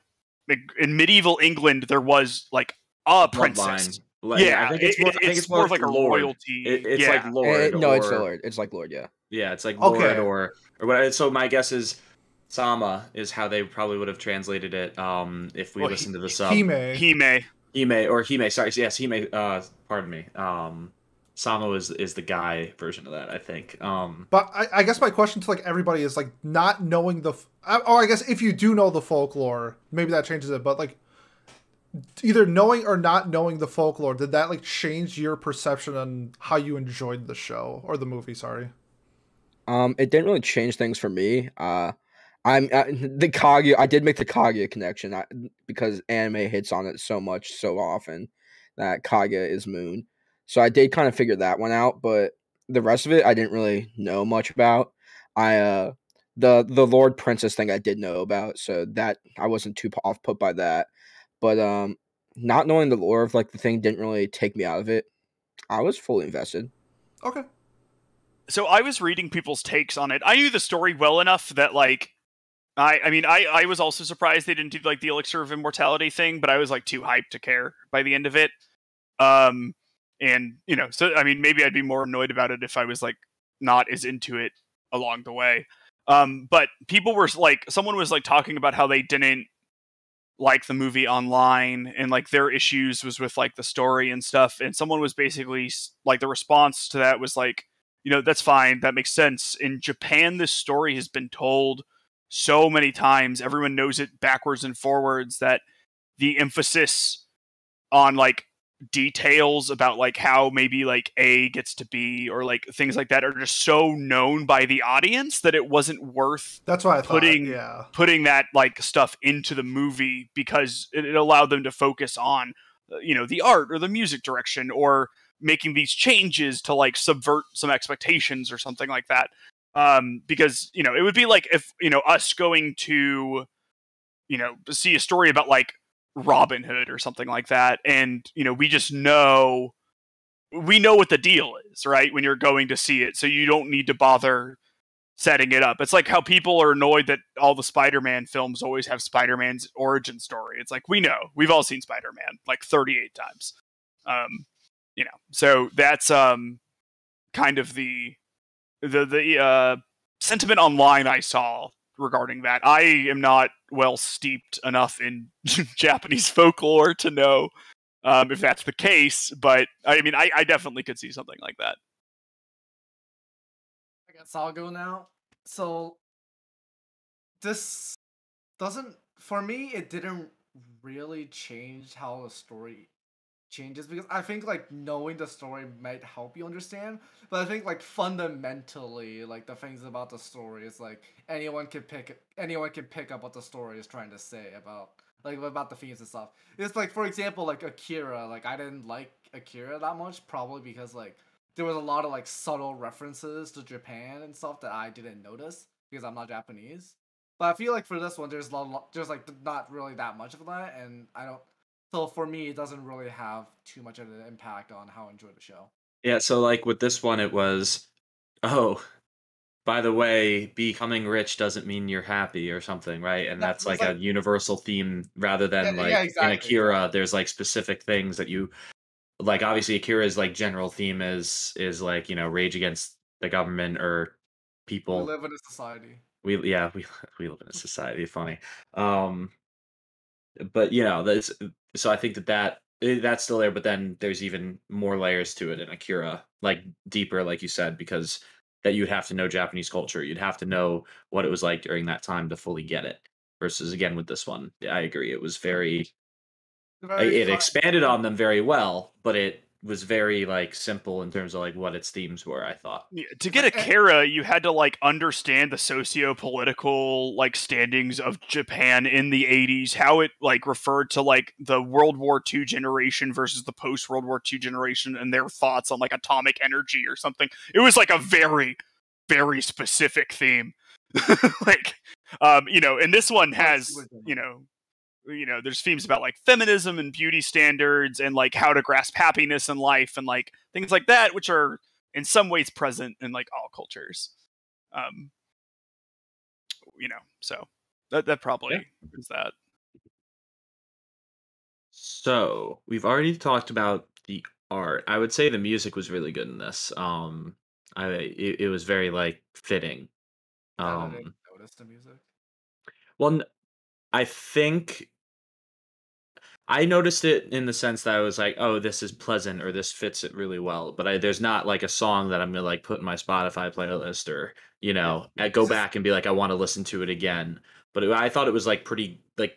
Speaker 4: in medieval England there was like a princess.
Speaker 5: Bloodline. Like,
Speaker 4: Yeah,
Speaker 5: I think it's
Speaker 4: it-
Speaker 5: more, I think
Speaker 4: it's more of like a
Speaker 5: lord.
Speaker 4: royalty.
Speaker 5: It, it's
Speaker 4: yeah.
Speaker 5: like lord.
Speaker 3: Eh, no, it's Lord. It's like Lord, yeah.
Speaker 5: Yeah, it's like
Speaker 1: Okay.
Speaker 5: lord or or what. So my guess is Sama is how they probably would have translated it. Um, if we
Speaker 4: Well,
Speaker 5: listened to the
Speaker 1: He
Speaker 5: sub.
Speaker 1: may.
Speaker 4: Hime.
Speaker 5: Hime or Hime. Sorry, yes, Hime. Uh, pardon me. Um, Sama is is the guy version of that. I think. Um,
Speaker 1: But I, I guess my question to like everybody is like not knowing the, f- uh, or I guess if you do know the folklore, maybe that changes it. But like either knowing or not knowing the folklore, did that like change your perception on how you enjoyed the show or the movie? Sorry.
Speaker 3: Um, it didn't really change things for me. Uh, I'm uh, the Kaguya. I did make the Kaguya connection I, because anime hits on it so much, so often that Kaguya is moon. So I did kind of figure that one out, but the rest of it I didn't really know much about. I uh the the Lord Princess thing I did know about, so that I wasn't too off put by that. But um, not knowing the lore of like the thing didn't really take me out of it. I was fully invested.
Speaker 1: Okay.
Speaker 4: so I was reading people's takes on it. I knew the story well enough that like I I mean I I was also surprised they didn't do like the elixir of immortality thing, but I was like too hyped to care by the end of it. Um and you know, so I mean maybe I'd be more annoyed about it if I was like not as into it along the way. Um but people were like someone was like talking about how they didn't like the movie online and like their issues was with like the story and stuff and someone was basically like the response to that was like you know that's fine that makes sense. In japan this story has been told so many times everyone knows it backwards and forwards that the emphasis on like details about like how maybe like a gets to b or like things like that are just so known by the audience that it wasn't worth
Speaker 1: That's why I thought.
Speaker 4: Putting-
Speaker 1: yeah.
Speaker 4: putting that like stuff into the movie because it, it allowed them to focus on uh, you know the art or the music direction or making these changes to like subvert some expectations or something like that um because you know it would be like if you know us going to you know see a story about like robin hood or something like that and you know we just know we know what the deal is right when you're going to see it so you don't need to bother setting it up. It's like how people are annoyed that all the Spider-Man films always have Spider-Man's origin story. It's like we know we've all seen Spider-Man like 38 times. Um, you know, so that's um kind of the the the uh, sentiment online I saw regarding that. I am not well steeped enough in Japanese folklore to know um, if that's the case, but I mean, I, I definitely could see something like that.
Speaker 2: I guess I'll go now. So this doesn't for me it didn't really change how the story changes because I think like knowing the story might help you understand, but I think like fundamentally like the things about the story is like anyone can pick anyone can pick up what the story is trying to say about like about the themes and stuff. It's like for example like Akira, like I didn't like Akira that much probably because like there was a lot of like subtle references to Japan and stuff that I didn't notice because I'm not Japanese. But I feel like for this one, there's a lot, there's like not really that much of that, and I don't so for me, it doesn't really have too much of an impact on how I enjoy the show.
Speaker 5: Yeah, so like with this one, it was, oh, by the way, becoming rich doesn't mean you're happy or something, right? And
Speaker 2: Yeah,
Speaker 5: that's like,
Speaker 2: like-
Speaker 5: a universal theme rather than
Speaker 2: Yeah,
Speaker 5: like
Speaker 2: yeah,
Speaker 5: in. Akira, there's like specific things that you like. Obviously, Akira's like general theme is is like you know rage against the government or people.
Speaker 2: We live in a society.
Speaker 5: we yeah we we live in a society funny um but you know that's so i think that that eh, that's still there but then there's even more layers to it in akira like deeper like you said because that you'd have to know japanese culture you'd have to know what it was like during that time to fully get it versus again with this one. I agree it was very
Speaker 2: Very
Speaker 5: it
Speaker 2: fun-
Speaker 5: expanded on them very well but it was very like simple in terms of like what its themes were i thought
Speaker 4: Yeah, to get
Speaker 2: Like, eh
Speaker 4: Akira, you had to like understand the socio-political like standings of Japan in the 80s, how it like referred to like the World War II generation versus the post World War II generation and their thoughts on like atomic energy or something. It was like a very very specific theme. like um you know, and this one has, you know, you know, there's themes about like feminism and beauty standards and like how to grasp happiness in life and like things like that which are in some ways present in like all cultures. Um, you know, so that that probably is that.
Speaker 5: So we've already talked about the art. I would say the music was really good in this. Um, I it, it was very like fitting.
Speaker 2: I
Speaker 5: Um,
Speaker 2: didn't notice the music.
Speaker 5: well, i think I noticed it in the sense that I was like, oh, this is pleasant or this fits it really well. But I, there's not like a song that I'm gonna like put in my Spotify playlist or you know I go back and be like, I want to listen to it again. But it, I thought it was like pretty like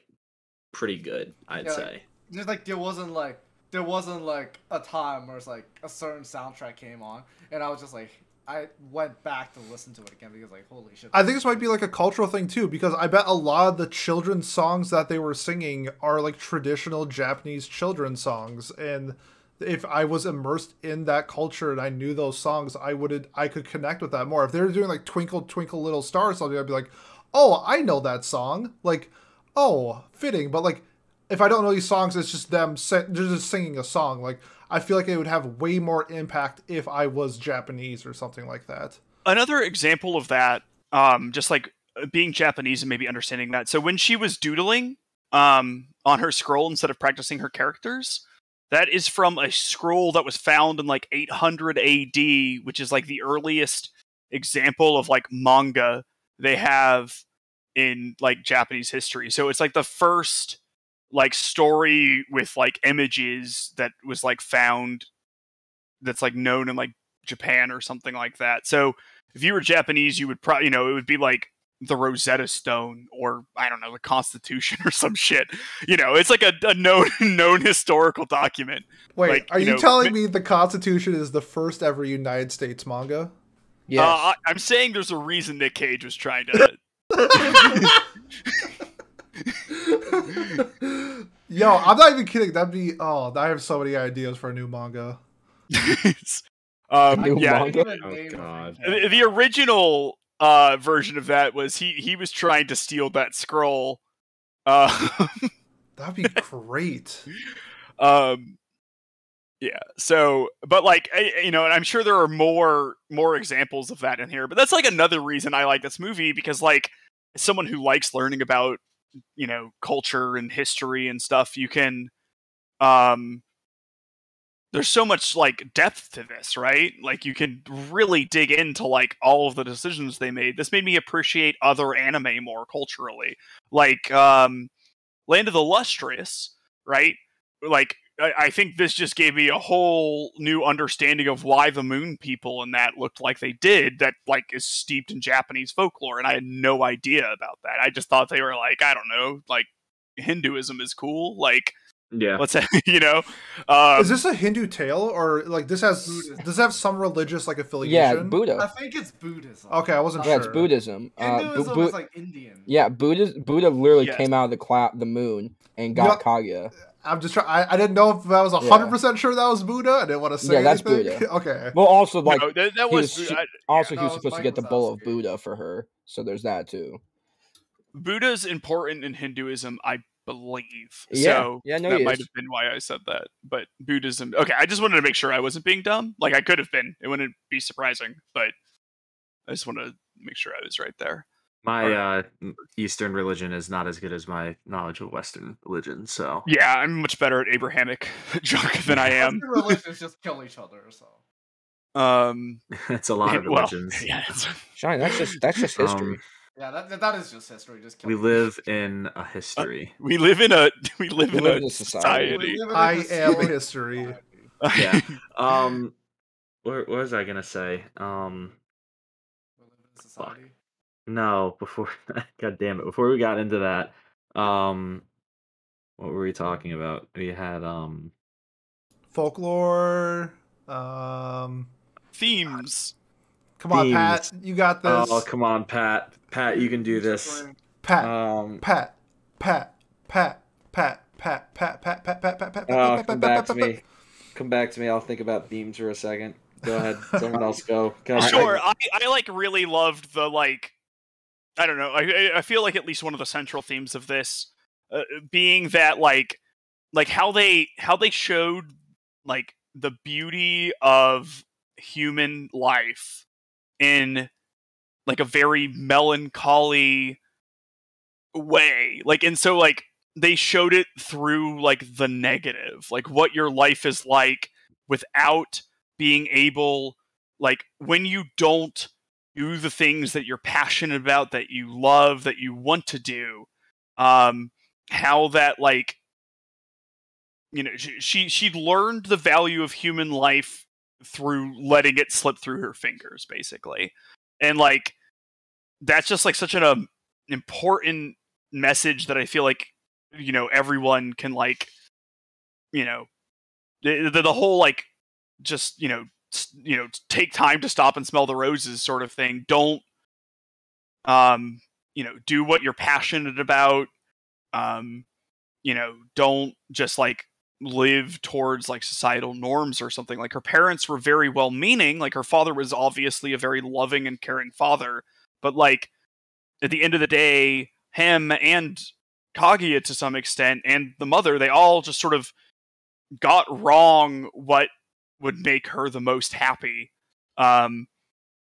Speaker 5: pretty good. I'd
Speaker 2: Yeah,
Speaker 5: say.
Speaker 2: Just like there wasn't like there wasn't like a time where it's like a certain soundtrack came on, and I was just like I went back to listen to it again because like holy shit.
Speaker 1: I think this might be like a cultural thing too, because I bet a lot of the children's songs that they were singing are like traditional Japanese children's songs, and if I was immersed in that culture and I knew those songs, I would I could connect with that more. If they were doing like Twinkle Twinkle Little Star or something, I'd be like, oh, I know that song, like, oh, fitting. But like, if I don't know these songs, it's just them they're just singing a song. Like, I feel like it would have way more impact if I was Japanese or something like that.
Speaker 4: Another example of that, um, just like being Japanese and maybe understanding that. So when she was doodling um, on her scroll instead of practicing her characters, that is from a scroll that was found in like 800 AD, which is like the earliest example of like manga they have in like Japanese history. So it's like the first like story with like images that was like found that's like known in like Japan or something like that. So if you were Japanese, you would probably, you know, it would be like the Rosetta Stone or I don't know, the Constitution or some shit. You know, it's like a, a known known historical document.
Speaker 1: Wait,
Speaker 4: Like,
Speaker 1: are
Speaker 4: you
Speaker 1: you,
Speaker 4: know,
Speaker 1: telling me the Constitution is the first ever United States manga?
Speaker 3: Yeah,
Speaker 4: Uh, I, I'm saying there's a reason Nick Cage was trying to.
Speaker 1: Yo, I'm not even kidding. That'd be oh, I have so many ideas for a new manga.
Speaker 4: um,
Speaker 3: New
Speaker 4: yeah,
Speaker 3: manga?
Speaker 5: Oh, God.
Speaker 4: the, the original uh, version of that was he he was trying to steal that scroll. Uh,
Speaker 1: That'd be great.
Speaker 4: um Yeah. So, but like, I, you know, and I'm sure there are more more examples of that in here. But that's like another reason I like this movie because, like, as someone who likes learning about, you know, culture and history and stuff, you can, um, there's so much like depth to this, right? Like, you can really dig into like all of the decisions they made. This made me appreciate other anime more culturally, like, um, Land of the Lustrous, right? Like I, I think this just gave me a whole new understanding of why the moon people and that looked like they did that like is steeped in japanese folklore and i had no idea about that i just thought they were like i don't know like hinduism is cool like
Speaker 5: Yeah.
Speaker 4: what's that you know um,
Speaker 1: Is this a Hindu tale or like this has
Speaker 2: Buddhist.
Speaker 1: does it have some religious like affiliation?
Speaker 3: Yeah,
Speaker 1: affiliation?
Speaker 2: I think it's Buddhism.
Speaker 1: Okay, I wasn't
Speaker 3: Yeah,
Speaker 1: sure.
Speaker 3: it's Buddhism. Uh, Bu-
Speaker 2: Hinduism
Speaker 3: Bu-
Speaker 2: is like Indian.
Speaker 3: yeah, Buddha. Buddha literally
Speaker 4: Yes.
Speaker 3: came out of the cloud, the moon, and got Kaguya.
Speaker 1: I'm just trying. I, I didn't know if I was hundred percent sure that was Buddha. I didn't want to say
Speaker 3: Yeah, that's
Speaker 1: anything.
Speaker 3: Buddha.
Speaker 1: okay.
Speaker 3: Well, also like
Speaker 4: no, that, that was,
Speaker 3: was-
Speaker 4: I-
Speaker 3: also
Speaker 2: that
Speaker 3: he was
Speaker 2: was
Speaker 3: supposed to get the bowl of Buddha for her, so there's that too.
Speaker 4: buddha's important in hinduism i believe
Speaker 3: Yeah.
Speaker 4: so
Speaker 3: Yeah, no,
Speaker 4: that might have been why i said that but buddhism okay i just wanted to make sure i wasn't being dumb like i could have been it wouldn't be surprising but i just want to make sure i was right there
Speaker 5: My uh, Eastern religion is not as good as my knowledge of Western religion, so
Speaker 4: Yeah, I'm much better at Abrahamic junk than I am.
Speaker 2: Western religions just kill each other. So
Speaker 4: Um,
Speaker 5: it's a lot of
Speaker 4: well,
Speaker 5: religions.
Speaker 4: yeah, it's-
Speaker 3: Shine, that's just that's just history.
Speaker 5: Um,
Speaker 2: yeah, that that is just history. Just kill
Speaker 5: we
Speaker 2: each
Speaker 5: live in a history.
Speaker 4: we live in a we live
Speaker 3: We
Speaker 4: in
Speaker 3: live
Speaker 4: a
Speaker 3: in a society.
Speaker 4: society.
Speaker 2: We in a
Speaker 1: I am history.
Speaker 5: Yeah. Um, what, what was I gonna say? Um,
Speaker 2: We live in a society.
Speaker 5: No, before God damn it, before we got into that, um, what were we talking about? We had um,
Speaker 1: Folklore. Um,
Speaker 4: Themes.
Speaker 1: come on,
Speaker 5: Themes.
Speaker 1: Pat. You got this.
Speaker 5: oh come on, Pat, Pat, you can do this.
Speaker 1: Pat.
Speaker 5: Um,
Speaker 1: Pat. Pat. Pat. Pat. Pat. Pat. Pat. Pat. Pat. Pat. Pat. Pat.
Speaker 5: oh,
Speaker 1: Pat,
Speaker 5: come
Speaker 1: Pat,
Speaker 5: back
Speaker 1: Pat,
Speaker 5: to
Speaker 1: Pat,
Speaker 5: me. Come back to me. I'll think about themes for a second. Go ahead. Someone else go. God, I-
Speaker 4: Sure, I, I like really loved the like. I don't know. I I- feel like at least one of the central themes of this uh, being that like like how they how they showed like the beauty of human life in like a very melancholy way like and so like they showed it through like the negative like what your life is like without being able like when you don't do the things that you're passionate about that you love that you want to do. Um how that like you know she she, learned the value of human life through letting it slip through her fingers basically. And like that's just like such an um, important message that i feel like you know everyone can like you know the, the, whole like just you know you know take time to stop and smell the roses sort of thing. Don't um you know do what you're passionate about. Um you know don't just like live towards like societal norms or something. Like her parents were very well meaning like her father was obviously a very loving and caring father. But like at the end of the day him and kaguya to some extent and the mother they all just sort of got wrong what would make her the most happy um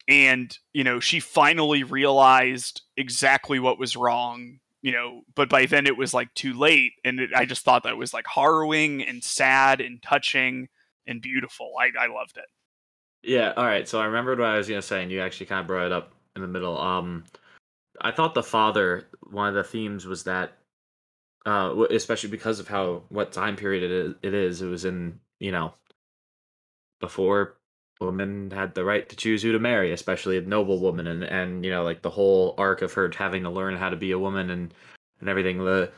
Speaker 4: and you know she finally realized exactly what was wrong you know but by then it was like too late and it, i just thought that was like harrowing and sad and touching and beautiful i, I loved it
Speaker 5: Yeah, all right. So I remembered what I was gonna say, and you actually kind of brought it up in the middle. Um, I thought the father, one of the themes was that, uh, especially because of how what time period it is, it is. It was in you know, before women had the right to choose who to marry, especially a noble woman, and and you know, like the whole arc of her having to learn how to be a woman and and everything. The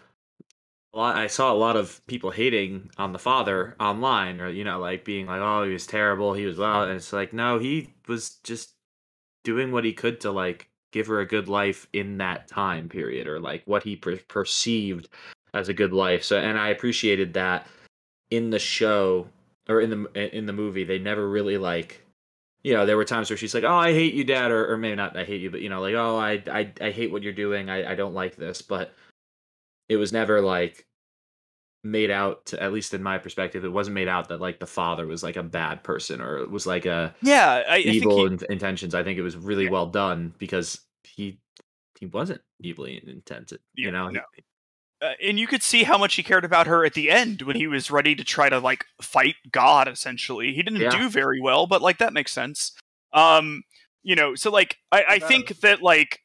Speaker 5: lot, I saw a lot of people hating on the father online, or you know, like being like, "Oh, he was terrible. He was well," and it's like, no, he was just doing what he could to like give her a good life in that time period, or like what he per- perceived as a good life. So, and I appreciated that in the show or in the in the movie, they never really like. You know, there were times where she's like, "Oh, I hate you, Dad," or, or maybe not, "I hate you," but you know, like, "Oh, I, I, I hate what you're doing. I, I don't like this." But it was never like made out to at least in my perspective it wasn't made out that like the father was like a bad person or it was like a
Speaker 4: Yeah, I, I think
Speaker 5: evil
Speaker 4: he,
Speaker 5: intentions i think it was really
Speaker 4: Yeah.
Speaker 5: well done because he he wasn't evilly intended you know
Speaker 4: no. Uh, and you could see how much he cared about her at the end when he was ready to try to like fight God. Essentially, he didn't
Speaker 5: Yeah.
Speaker 4: do very well, but like that makes sense. Um, you know, so like I, I think that like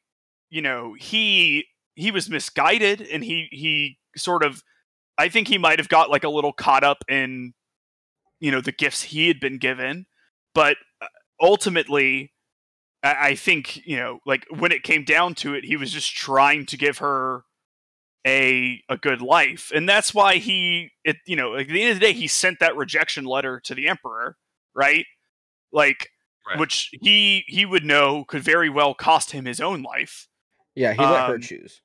Speaker 4: you know he he was misguided and he he sort of I think he might have got like a little caught up in you know the gifts he had been given, but uh, ultimately. I I think you know, like when it came down to it, he was just trying to give her a a good life, and that's why he, it, you know, at the end of the day, he sent that rejection letter to the emperor, right? Like,
Speaker 5: Right.
Speaker 4: which he he would know could very well cost him his own life,
Speaker 3: Yeah, he let her
Speaker 4: Um,
Speaker 3: choose.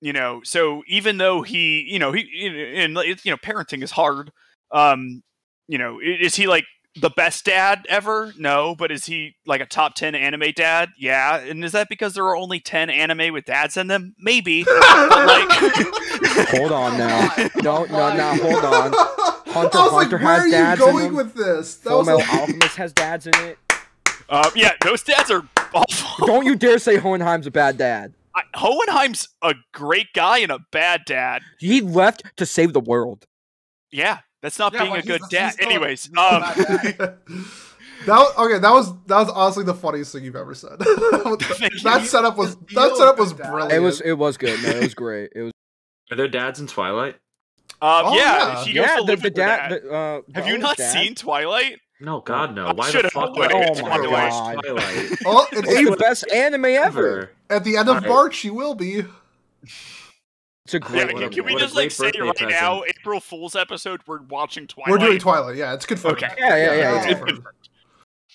Speaker 4: you know. So even though he, you know, he and like, you know, parenting is hard. Um, you know, is he like the best dad ever? No, but is he like a top 10 anime dad? Yeah. And is that because there are only 10 anime with dads in them? Maybe. But like
Speaker 3: Hold on now. Don't no no hold on. Hunter
Speaker 1: I was
Speaker 3: Hunter
Speaker 1: like, where
Speaker 3: has
Speaker 1: are you
Speaker 3: dads in
Speaker 1: going
Speaker 3: them.
Speaker 1: with this? That
Speaker 3: Full
Speaker 1: was
Speaker 3: Metal
Speaker 1: a-
Speaker 3: Alchemist has dads in it.
Speaker 4: uh, yeah, those dads are awful.
Speaker 3: Don't you dare say Hohenheim's a bad dad.
Speaker 4: I, Hohenheim's a great guy and a bad dad.
Speaker 3: He left to save the world.
Speaker 4: Yeah, that's not
Speaker 2: Yeah,
Speaker 4: being
Speaker 2: but
Speaker 4: a good dad.
Speaker 2: he's still a-
Speaker 4: Anyways, um,
Speaker 1: that was, okay. That was that was honestly the funniest thing you've ever said. That setup was
Speaker 2: He's
Speaker 1: that setup was brilliant.
Speaker 3: It was it was good. No, it was great. It was
Speaker 5: are there dads in twilight
Speaker 4: um,
Speaker 1: Oh,
Speaker 4: yeah,
Speaker 1: yeah.
Speaker 3: yeah. The, the dad.
Speaker 4: dad.
Speaker 3: The, uh,
Speaker 4: Have you not
Speaker 3: dad-
Speaker 4: seen Twilight?
Speaker 5: no god no why the
Speaker 4: should've
Speaker 5: fuck
Speaker 4: known
Speaker 5: would I
Speaker 3: it. Oh my
Speaker 5: watch
Speaker 3: God.
Speaker 5: twilight
Speaker 1: oh,
Speaker 3: It's the best anime ever.
Speaker 1: at the end of
Speaker 5: Alright.
Speaker 1: March, you will be.
Speaker 3: It's a
Speaker 4: Yeah,
Speaker 3: great.
Speaker 5: what
Speaker 4: can,
Speaker 5: a-
Speaker 4: can we
Speaker 5: what
Speaker 4: just like say
Speaker 5: birthday
Speaker 4: right
Speaker 5: present.
Speaker 4: now, April Fool's episode, we're watching Twilight.
Speaker 1: We're doing Twilight. Yeah, it's confirmed.
Speaker 4: Okay.
Speaker 3: Yeah, yeah, yeah,
Speaker 1: it's
Speaker 3: yeah.
Speaker 1: confirmed.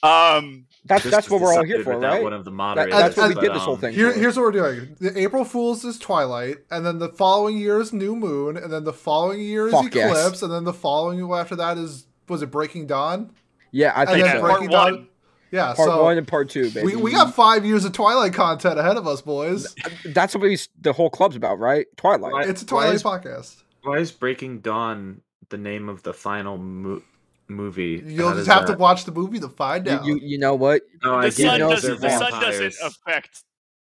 Speaker 4: Um,
Speaker 3: That's
Speaker 5: Just
Speaker 3: that's what we're all here for,
Speaker 5: without
Speaker 3: right?
Speaker 5: one of the
Speaker 3: That,
Speaker 5: moderators
Speaker 3: that's what we
Speaker 1: but,
Speaker 3: did this whole
Speaker 5: um,
Speaker 3: thing.
Speaker 1: Here, here's what we're doing. The April Fool's is Twilight, and then the following year is New Moon, and then the following year is
Speaker 3: Fuck yes.
Speaker 1: Eclipse, and then the following after that is was it Breaking Dawn?
Speaker 3: Yeah, I
Speaker 1: And
Speaker 3: think
Speaker 1: then
Speaker 4: yeah,
Speaker 3: so.
Speaker 4: part
Speaker 1: Breaking Dawn-
Speaker 4: one.
Speaker 1: Yeah,
Speaker 3: Part
Speaker 1: so
Speaker 3: one and part two, baby.
Speaker 1: we, we got five years of Twilight content ahead of us, boys.
Speaker 3: That's what we, the whole club's about, right? Twilight.
Speaker 5: Why-
Speaker 1: It's a
Speaker 5: why
Speaker 1: Twilight
Speaker 5: is-
Speaker 1: podcast.
Speaker 5: why is breaking dawn the name of the final mo- movie
Speaker 1: You'll just
Speaker 5: does
Speaker 1: have to watch the movie to find out.
Speaker 3: you you know what?
Speaker 5: I
Speaker 4: the
Speaker 5: get
Speaker 4: sun doesn't.
Speaker 5: they're
Speaker 4: The sun doesn't affect.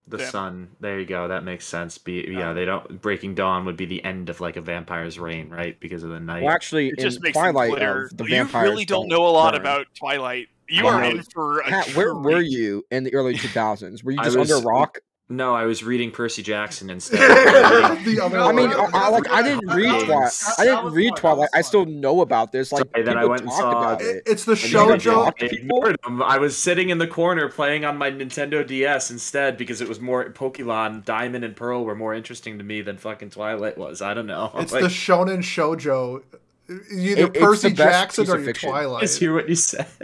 Speaker 5: the
Speaker 4: them.
Speaker 5: sun. There you go. That makes sense. Be yeah, they don't. Breaking Dawn would be the end of like a vampire's reign, right? Because of the night.
Speaker 3: Well, actually,
Speaker 4: It
Speaker 3: in
Speaker 4: just makes
Speaker 3: Twilight,
Speaker 4: glitter.
Speaker 3: uh, the
Speaker 4: you
Speaker 3: vampires
Speaker 4: really don't know a lot
Speaker 3: burn.
Speaker 4: about Twilight. You
Speaker 5: I
Speaker 4: are in for a
Speaker 3: Pat, where were you in the early 2000s? Were you just
Speaker 5: was-
Speaker 3: under rock?
Speaker 5: No, I was reading Percy Jackson instead.
Speaker 1: the other
Speaker 3: I mean. I, I- like I didn't read Twilight. I didn't read Twilight. I still know about this. Like
Speaker 5: Sorry, then I went and saw-
Speaker 1: It-
Speaker 3: it.
Speaker 1: it's the
Speaker 5: And
Speaker 3: Show
Speaker 5: I
Speaker 1: shojo.
Speaker 5: I. I was sitting in the corner playing on my Nintendo DS instead because it was more Pokemon Diamond and Pearl were more interesting to me than fucking Twilight was. I don't know.
Speaker 1: It's
Speaker 5: Like,
Speaker 1: the shonen shojo. Either
Speaker 3: It- it's
Speaker 1: Percy
Speaker 3: the
Speaker 1: Jackson or
Speaker 3: of
Speaker 1: your. Twilight.
Speaker 5: Let's hear what you said.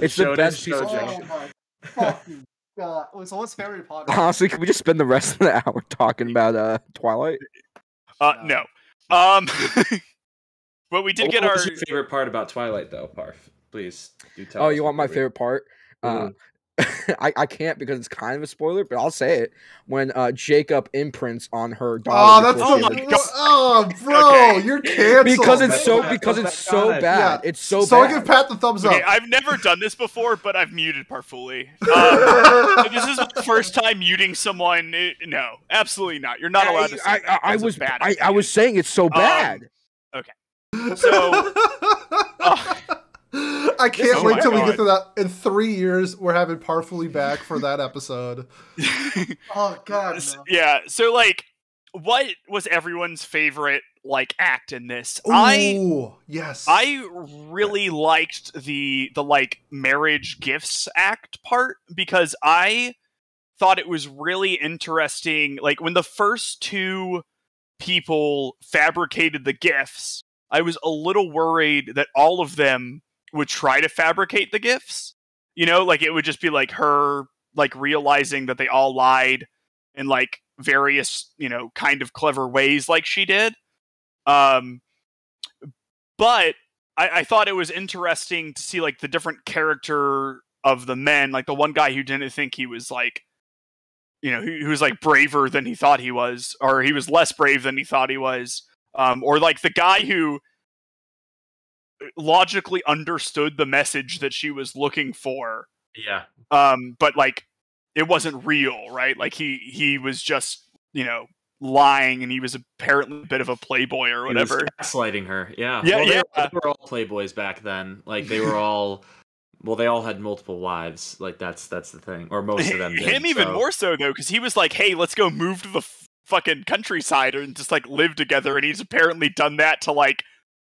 Speaker 3: It's the
Speaker 5: shonen
Speaker 3: best piece of
Speaker 5: shoujo.
Speaker 3: fiction.
Speaker 2: Oh my fucking god! Wait, so what's Harry Potter?
Speaker 3: Honestly, can we just spend the rest of the hour talking about uh Twilight?
Speaker 4: Uh, no. Um, but we did
Speaker 5: What
Speaker 4: get our.
Speaker 5: was your favorite part about Twilight, though, Parf? Please do tell
Speaker 3: Oh,
Speaker 5: us
Speaker 3: you want my favorite part? Uh, I, I can't because it's kind of a spoiler, but I'll say it. When uh, Jacob imprints on her
Speaker 1: Oh, that's
Speaker 3: before
Speaker 4: Oh my God.
Speaker 1: oh, bro,
Speaker 4: Okay.
Speaker 1: you're canceled.
Speaker 3: because it's so
Speaker 5: bad.
Speaker 3: because it's so
Speaker 5: bad.
Speaker 3: bad.
Speaker 1: Yeah.
Speaker 3: It's so,
Speaker 1: so I
Speaker 3: bad.
Speaker 1: give Pat the thumbs
Speaker 4: Okay,
Speaker 1: up.
Speaker 4: I've never done this before, but I've muted Parfuli. Um, this is my first time muting someone. eh, No, absolutely not. You're not allowed to say
Speaker 3: I,
Speaker 4: that.
Speaker 3: I, I was
Speaker 4: bad
Speaker 3: I, I was saying it's so bad. Okay.
Speaker 4: So- uh,
Speaker 1: I can't
Speaker 4: Oh
Speaker 1: wait till we get to that. In three years, we're having Parfully back for that episode.
Speaker 2: Oh god, no.
Speaker 4: yeah. So like, what was everyone's favorite like act in this? I
Speaker 1: yes.
Speaker 4: I really liked the the like marriage gifts act part because I thought it was really interesting. Like when the first two people fabricated the gifts, I was a little worried that all of them would try to fabricate the gifts. You know, like it would just be like her like realizing that they all lied in like various, you know, kind of clever ways like she did. Um but I, I thought it was interesting to see like the different character of the men, like the one guy who didn't think he was like, you know, who, was like braver than he thought he was, or he was less brave than he thought he was. um, or like the guy who logically understood the message that she was looking for
Speaker 5: Yeah.
Speaker 4: um but like it wasn't real right like he he was just you know lying and he was apparently a bit of a playboy or
Speaker 5: He was
Speaker 4: whatever
Speaker 5: gaslighting her. Yeah.
Speaker 4: Yeah,
Speaker 5: well, they,
Speaker 4: yeah.
Speaker 5: Were, they were all playboys back then. Like they were all. Well, they all had multiple wives. Like that's that's the thing, or most of them. Did,
Speaker 4: him even
Speaker 5: so-
Speaker 4: more so though because he was like hey let's go move to the f- fucking countryside and just like live together and he's apparently done that to like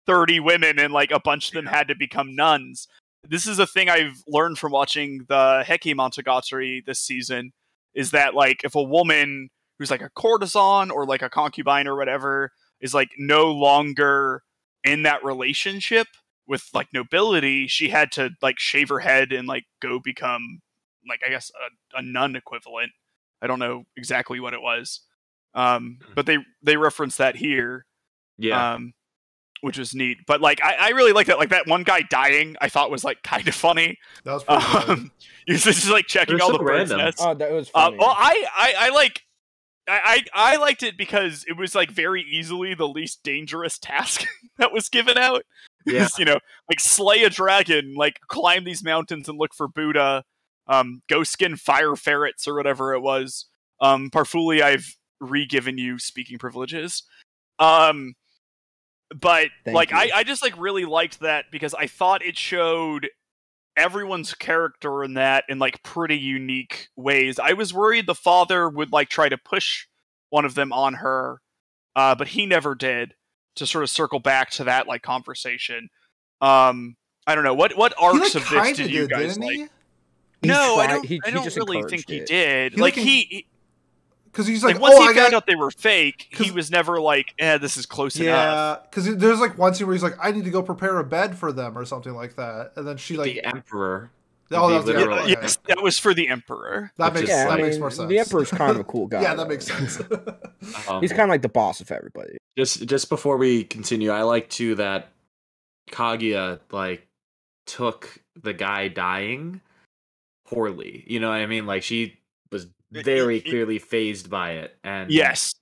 Speaker 4: 30 women and like a bunch of them had to become nuns. This is a thing i've learned from watching the Heike Monogatari this season is that like if a woman who's like a courtesan or like a concubine or whatever is like no longer in that relationship with like nobility she had to like shave her head and like go become like i guess a, a nun equivalent. I don't know exactly what it was. Um but they they reference that here.
Speaker 5: Yeah.
Speaker 4: um which was neat but like I, I really like that like that one guy dying i thought was like kind of funny
Speaker 1: That was pretty good.
Speaker 4: um he was just like checking all
Speaker 5: so
Speaker 4: the birds'
Speaker 5: random.
Speaker 4: nests
Speaker 3: Oh, that was
Speaker 4: uh,
Speaker 3: funny.
Speaker 4: well, I, I, I like, I, I, I liked it because it was like very easily the least dangerous task that was given out.
Speaker 5: Yeah.
Speaker 4: You know, like slay a dragon, like climb these mountains and look for Buddha, um, go skin fire ferrets or whatever it was. Um, Parfuli, I've re-given you speaking privileges. Um, but
Speaker 3: Thank
Speaker 4: like. I, I just like really liked that because I thought it showed everyone's character in that in like pretty unique ways. I was worried the father would like try to push one of them on her, uh, but he never did. To sort of circle back to that like conversation. Um, I don't know what what
Speaker 1: he
Speaker 4: arcs
Speaker 1: like
Speaker 4: of this did you
Speaker 1: did,
Speaker 4: guys
Speaker 1: didn't
Speaker 4: like?
Speaker 1: he?
Speaker 4: No, I don't.
Speaker 3: he-
Speaker 4: I don't really think he did. Like
Speaker 1: like,
Speaker 4: he,
Speaker 1: Because he's
Speaker 4: like,
Speaker 1: like,
Speaker 4: once
Speaker 1: oh,
Speaker 4: he
Speaker 1: I
Speaker 4: found
Speaker 1: got
Speaker 4: out they were fake, he was never like, "Eh, this is close enough."
Speaker 1: yeah. Because there's like one scene where he's like, I need to go prepare a bed for them or something like that, and then she like,
Speaker 5: the emperor.
Speaker 1: oh, that was
Speaker 5: the
Speaker 1: the emperor. Okay.
Speaker 4: yes, that was for the emperor.
Speaker 1: That makes
Speaker 3: yeah,
Speaker 1: that
Speaker 3: I
Speaker 1: makes more sense.
Speaker 3: the emperor's kind of a cool guy.
Speaker 1: yeah, that makes sense.
Speaker 5: Um,
Speaker 3: He's kind of like the boss of everybody.
Speaker 5: just just before we continue, I like too that Kaguya like took the guy dying poorly. You know what I mean? Like she was very clearly fazed by it, and
Speaker 4: Yes,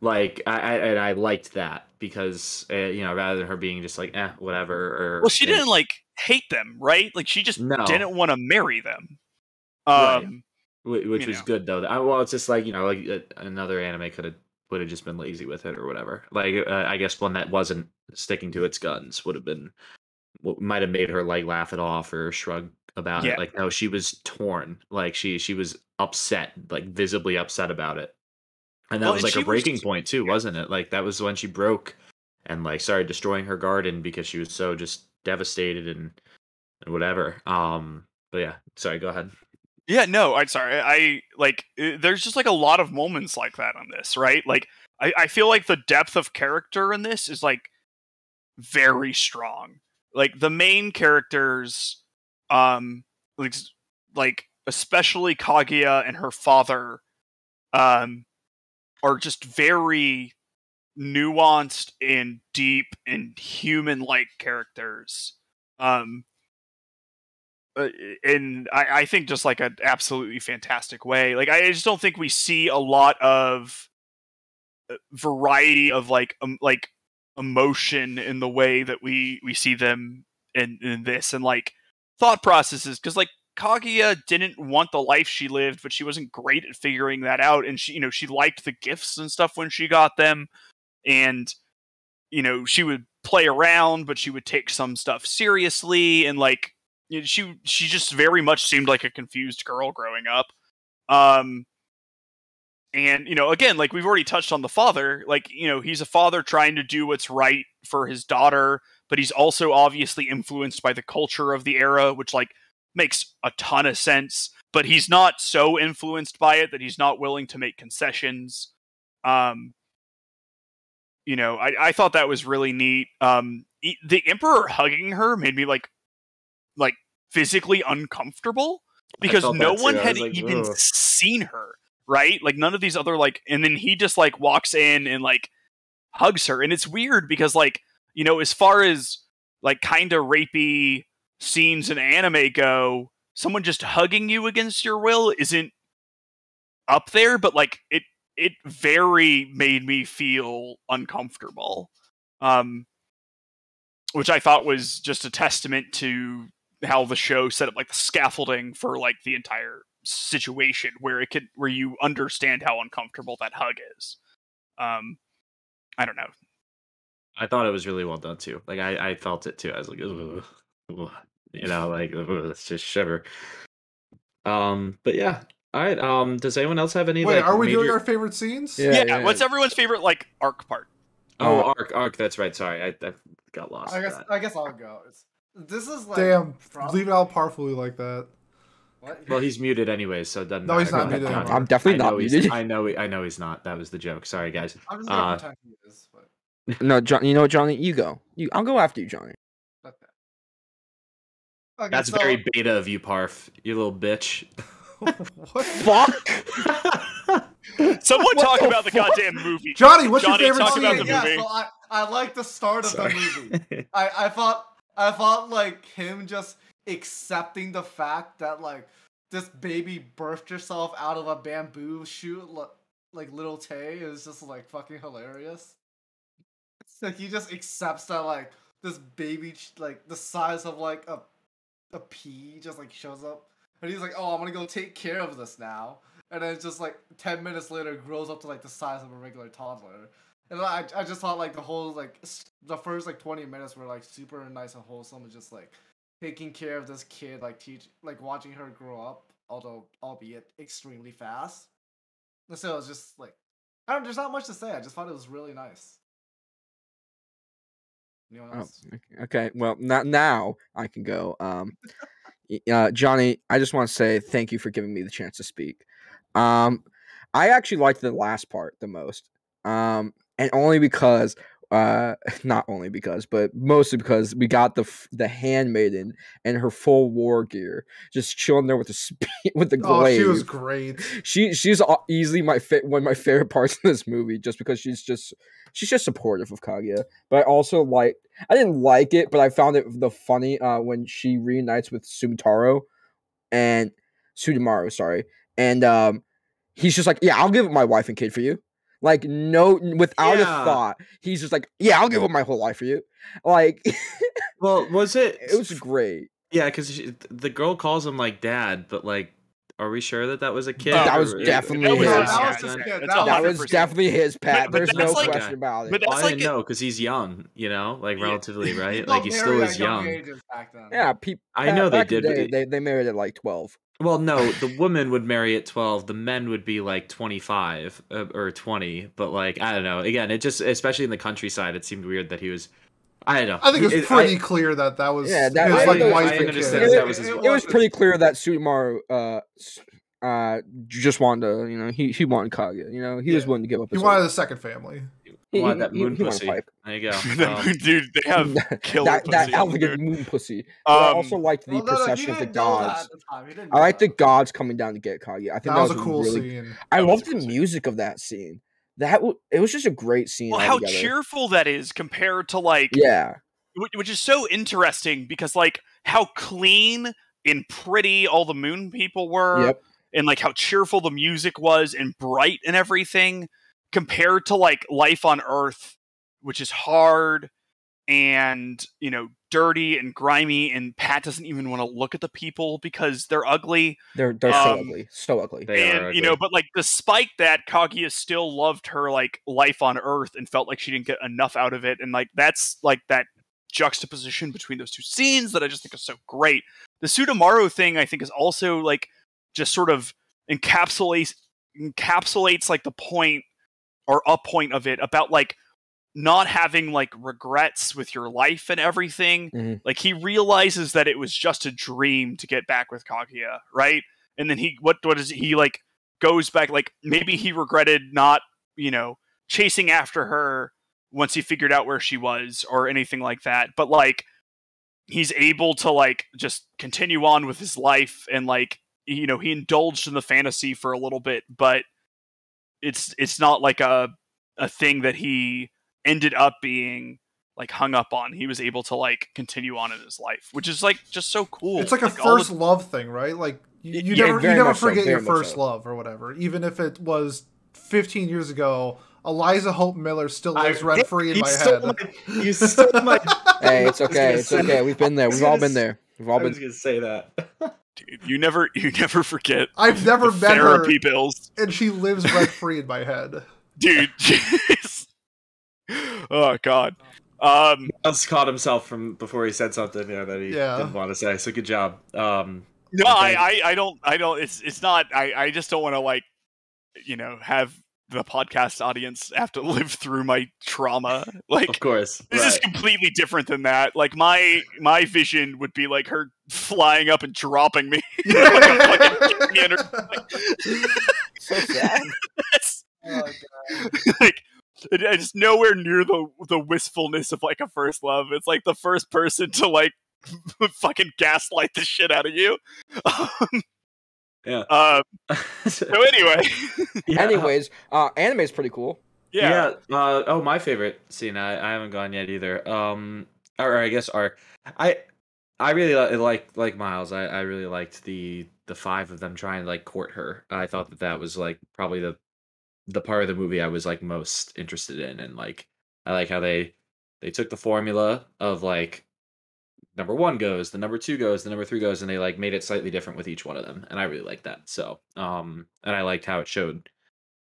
Speaker 5: like I, I and I liked that because uh, you know rather than her being just like eh whatever or
Speaker 4: well, she didn't like hate them, right? Like she just
Speaker 5: No.
Speaker 4: didn't want to marry them. Um,
Speaker 5: Wh- which was
Speaker 4: know.
Speaker 5: good though. I, well, it's just like you know, like uh, another anime could have would have just been lazy with it or whatever. Like uh, I guess one that wasn't sticking to its guns would have been might have made her like laugh it off or shrug about
Speaker 4: Yeah.
Speaker 5: it. Like no, she was torn. Like she she was upset, like visibly upset about it. And that
Speaker 4: Well,
Speaker 5: was
Speaker 4: and
Speaker 5: like a breaking
Speaker 4: was-
Speaker 5: point too, wasn't it? Like that was when she broke and like started destroying her garden because she was so just devastated and and whatever. Um, but yeah, sorry, go ahead.
Speaker 4: Yeah, no, I'm sorry. I like uh, there's just like a lot of moments like that on this, right? Like I, I feel like the depth of character in this is like very strong. Like the main characters, um, like like especially Kaguya and her father, um, are just very nuanced and deep and human-like characters. Um, uh, in I, I think just like an absolutely fantastic way. Like I just don't think we see a lot of uh, variety of like um, like emotion in the way that we we see them in in this and like thought processes because like Kaguya didn't want the life she lived, but she wasn't great at figuring that out. And she, you know, she liked the gifts and stuff when she got them, and you know, she would play around, but she would take some stuff seriously, and like you know, she she just very much seemed like a confused girl growing up. Um, and you know, again, like we've already touched on the father, like you know, he's a father trying to do what's right for his daughter, but he's also obviously influenced by the culture of the era, which like makes a ton of sense. But he's not so influenced by it that he's not willing to make concessions. Um, you know, I, I thought that was really neat. Um, the emperor hugging her made me like, like physically uncomfortable because no one
Speaker 5: too.
Speaker 4: Had
Speaker 5: like,
Speaker 4: even
Speaker 5: "Ugh."
Speaker 4: seen her, right? Like none of these other like, and then he just like walks in and like hugs her, and it's weird because like you know, as far as like kind of rapey scenes in anime go, someone just hugging you against your will isn't up there, but like it it very made me feel uncomfortable. Um, which I thought was just a testament to how the show set up like the scaffolding for like the entire situation where it could where you understand how uncomfortable that hug is. Um I don't know.
Speaker 5: I thought it was really well done too. Like I, I felt it too. I was like, "Ugh, ugh," you know, like ugh, it's just shiver. Um, but yeah. All right. Um, does anyone else have any?
Speaker 1: Wait,
Speaker 5: like,
Speaker 1: are we doing our favorite scenes?
Speaker 3: Yeah.
Speaker 4: Yeah, what's everyone's favorite like arc part?
Speaker 5: Oh,
Speaker 3: Uh,
Speaker 5: arc, arc. That's right. Sorry, I, I got lost.
Speaker 2: I guess
Speaker 5: that.
Speaker 2: I guess I'll go. It's, this is like
Speaker 1: Damn,
Speaker 2: prob-
Speaker 1: leave it out powerfully like that.
Speaker 2: What?
Speaker 5: Well, he's muted anyway, so it doesn't.
Speaker 1: No, he's not muted
Speaker 3: I'm definitely
Speaker 5: I
Speaker 3: not
Speaker 5: know he's-
Speaker 3: muted.
Speaker 5: I know. I know he's not. That was the joke. Sorry, guys.
Speaker 2: I'm just gonna
Speaker 5: Uh,
Speaker 2: pretend he is. But
Speaker 3: No, John. You know what, Johnny? You go. You. I'll go after you, Johnny.
Speaker 2: okay. Okay,
Speaker 5: That's
Speaker 2: so,
Speaker 5: very beta of you, Parf. You little bitch.
Speaker 1: what?
Speaker 3: Fuck.
Speaker 4: Someone
Speaker 3: What
Speaker 4: talk
Speaker 3: the
Speaker 4: about the goddamn movie.
Speaker 1: Johnny, what's
Speaker 4: Johnny,
Speaker 1: your favorite
Speaker 4: talk
Speaker 1: scene?
Speaker 4: about
Speaker 2: Okay,
Speaker 4: the
Speaker 2: yeah,
Speaker 4: movie.
Speaker 2: so I, I like the start of
Speaker 5: Sorry.
Speaker 2: the movie. I, I thought I thought like him just accepting the fact that like this baby birthed herself out of a bamboo shoot like little Tay is just like fucking hilarious. Like he just accepts that like this baby like the size of like a a pea just like shows up. And he's like oh I'm gonna go take care of this now. And then it's just like 10 minutes later grows up to like the size of a regular toddler. And I, I just thought like the whole like the first like 20 minutes were like super nice and wholesome and just like taking care of this kid like teach like watching her grow up although albeit extremely fast. And so it was just like I don't there's not much to say. I just thought it was really nice Anyone
Speaker 3: Oh,
Speaker 2: else?
Speaker 3: okay- okay. Well, not now I can go. Um, uh, Johnny, I just want to say thank you for giving me the chance to speak. Um, I actually liked the last part the most. Um, and only because, uh, not only because, but mostly because we got the the handmaiden and her full war gear just chilling there with the spe- with the
Speaker 1: Oh,
Speaker 3: glaive.
Speaker 1: she was great.
Speaker 3: she she's easily my fa- one of my favorite parts of this movie just because she's just she's just supportive of Kaguya. But I also like I didn't like it, but I found it the funny uh when she reunites with Sumitaro and Sutemaru, sorry. And um he's just like, "Yeah, I'll give up my wife and kid for you." Like no without
Speaker 5: Yeah.
Speaker 3: a thought. He's just like, "Yeah, I'll give up my whole life for you." Like
Speaker 5: Well, was it?
Speaker 3: it was great.
Speaker 5: Yeah, because the girl calls him like dad, but like, are we sure that that was a kid?
Speaker 3: That was definitely
Speaker 4: that was,
Speaker 3: his.
Speaker 4: his,
Speaker 2: That was his
Speaker 4: yeah,
Speaker 2: kid. That
Speaker 3: That was definitely his Pat.
Speaker 4: But- but
Speaker 3: There's no
Speaker 4: like-
Speaker 3: question about it.
Speaker 4: but
Speaker 5: Well,
Speaker 4: that's
Speaker 5: I
Speaker 4: like
Speaker 5: didn't
Speaker 4: a-
Speaker 5: know because he's young, you know, like
Speaker 4: Yeah.
Speaker 5: relatively, right? Like he still is
Speaker 2: at
Speaker 5: young.
Speaker 2: ages back then.
Speaker 3: Yeah, people.
Speaker 5: I know they did,
Speaker 3: the
Speaker 5: but
Speaker 3: day, they they married at like twelve.
Speaker 5: Well, no, the woman would marry at 12, the men would be like 25 uh, or 20, but like I don't know. Again, it just especially in the countryside, it seemed weird that he was I don't know.
Speaker 1: I think it was
Speaker 5: It-
Speaker 1: pretty
Speaker 5: I-
Speaker 1: clear that that was
Speaker 3: Yeah, that-
Speaker 1: his
Speaker 3: I-
Speaker 1: like
Speaker 3: I-
Speaker 1: wife
Speaker 5: I
Speaker 1: and
Speaker 5: understand
Speaker 1: kid.
Speaker 5: that was his
Speaker 2: It
Speaker 3: It was
Speaker 2: was-
Speaker 3: pretty clear that Sutemaru uh uh just wanted to, you know, he he wanted Kaguya. You know, he was
Speaker 5: Yeah.
Speaker 3: willing to give up
Speaker 1: He wanted
Speaker 3: life.
Speaker 1: a second family.
Speaker 3: He-
Speaker 5: wanted that moon
Speaker 3: he wanted
Speaker 5: pussy.
Speaker 3: pipe.
Speaker 5: There you go. Um,
Speaker 4: dude, they have killer
Speaker 3: that that
Speaker 4: pussy on
Speaker 3: elegant moon pussy. But I
Speaker 4: Um,
Speaker 3: also liked the
Speaker 2: Well, no, no,
Speaker 3: procession of the
Speaker 2: didn't know that
Speaker 3: gods.
Speaker 2: the time. He didn't
Speaker 3: I
Speaker 2: know
Speaker 3: like the gods coming down to get Kaguya. I think
Speaker 1: That was a cool
Speaker 3: really,
Speaker 1: scene.
Speaker 3: I
Speaker 4: That
Speaker 3: loved the
Speaker 4: cool scene.
Speaker 3: music of that scene. That w- it was just a great scene.
Speaker 4: well, how
Speaker 3: altogether.
Speaker 4: cheerful that is compared to like
Speaker 3: Yeah,
Speaker 4: which is so interesting because like how clean and pretty all the moon people were
Speaker 3: Yep.
Speaker 4: and like how cheerful the music was and bright and everything compared to like life on earth which is hard and you know dirty and grimy and pat doesn't even want to look at the people because they're ugly.
Speaker 3: They're they're so
Speaker 4: Um,
Speaker 3: ugly, so ugly.
Speaker 5: They
Speaker 4: and
Speaker 5: are
Speaker 4: you know but like despite that kaguya still loved her like life on earth and felt like she didn't get enough out of it and like that's like that juxtaposition between those two scenes that i just think is so great. The Sutemaru thing i think is also like just sort of encapsulates encapsulates like the point or a point of it about like not having like regrets with your life and everything
Speaker 3: Mhm.
Speaker 4: like he realizes that it was just a dream to get back with kaguya right and then he what what is he like goes back like maybe he regretted not you know chasing after her once he figured out where she was or anything like that but like he's able to like just continue on with his life and like you know he indulged in the fantasy for a little bit but it's it's not like a a thing that he ended up being like hung up on he was able to like continue on in his life which is like just so cool
Speaker 1: It's like a
Speaker 4: all the-
Speaker 1: first love thing, right? Like you, you
Speaker 3: Yeah,
Speaker 1: never you never
Speaker 3: much so,
Speaker 1: forget your first
Speaker 3: so.
Speaker 1: love or whatever, even if it was 15 years ago, Eliza Hope Miller still lives rent free in
Speaker 5: you
Speaker 1: my
Speaker 5: stole
Speaker 1: head.
Speaker 5: my- you stole my.
Speaker 3: Hey, it's okay. It's
Speaker 5: say-
Speaker 3: okay. We've been there. We've all been there. We've
Speaker 5: I
Speaker 3: all
Speaker 5: was
Speaker 3: been.
Speaker 5: gonna say that.
Speaker 4: Dude, you never you never forget
Speaker 1: I've never
Speaker 4: the
Speaker 1: met her,
Speaker 4: therapy bills.
Speaker 1: and she lives rent free in my head.
Speaker 4: Dude. Jeez. oh god. Um
Speaker 5: Miles caught himself from before he said something yeah, that he
Speaker 1: Yeah.
Speaker 5: didn't want to say. So good job. Um,
Speaker 4: No,
Speaker 5: Okay.
Speaker 4: I, I, I don't, I don't. It's, it's not. I, I just don't want to like, you know, have the podcast audience have to live through my trauma. Like,
Speaker 5: of course,
Speaker 4: this is completely different than that. Like, my, my vision would be like her flying up and dropping me. like a fucking kidney in her-
Speaker 3: So sad.
Speaker 4: It's
Speaker 2: Oh, God.
Speaker 4: like, it, it's nowhere near the the wistfulness of like a first love. It's like the first person to like fucking gaslight the shit out of you. Um,
Speaker 5: Yeah.
Speaker 4: Uh, so anyway,
Speaker 5: Yeah.
Speaker 3: Anyways, uh, anime is pretty cool.
Speaker 4: yeah.
Speaker 5: Yeah. uh, oh, my favorite scene. I, I haven't gone yet either. Um, or, I guess arc. I I really li- like like Miles. I, I really liked the the five of them trying to like court her. I thought that that was like probably the the part of the movie I was like most interested in, and like I like how they they took the formula of like number one goes, the number two goes, the number three goes, and they like made it slightly different with each one of them, and I really liked that. So um, and I liked how it showed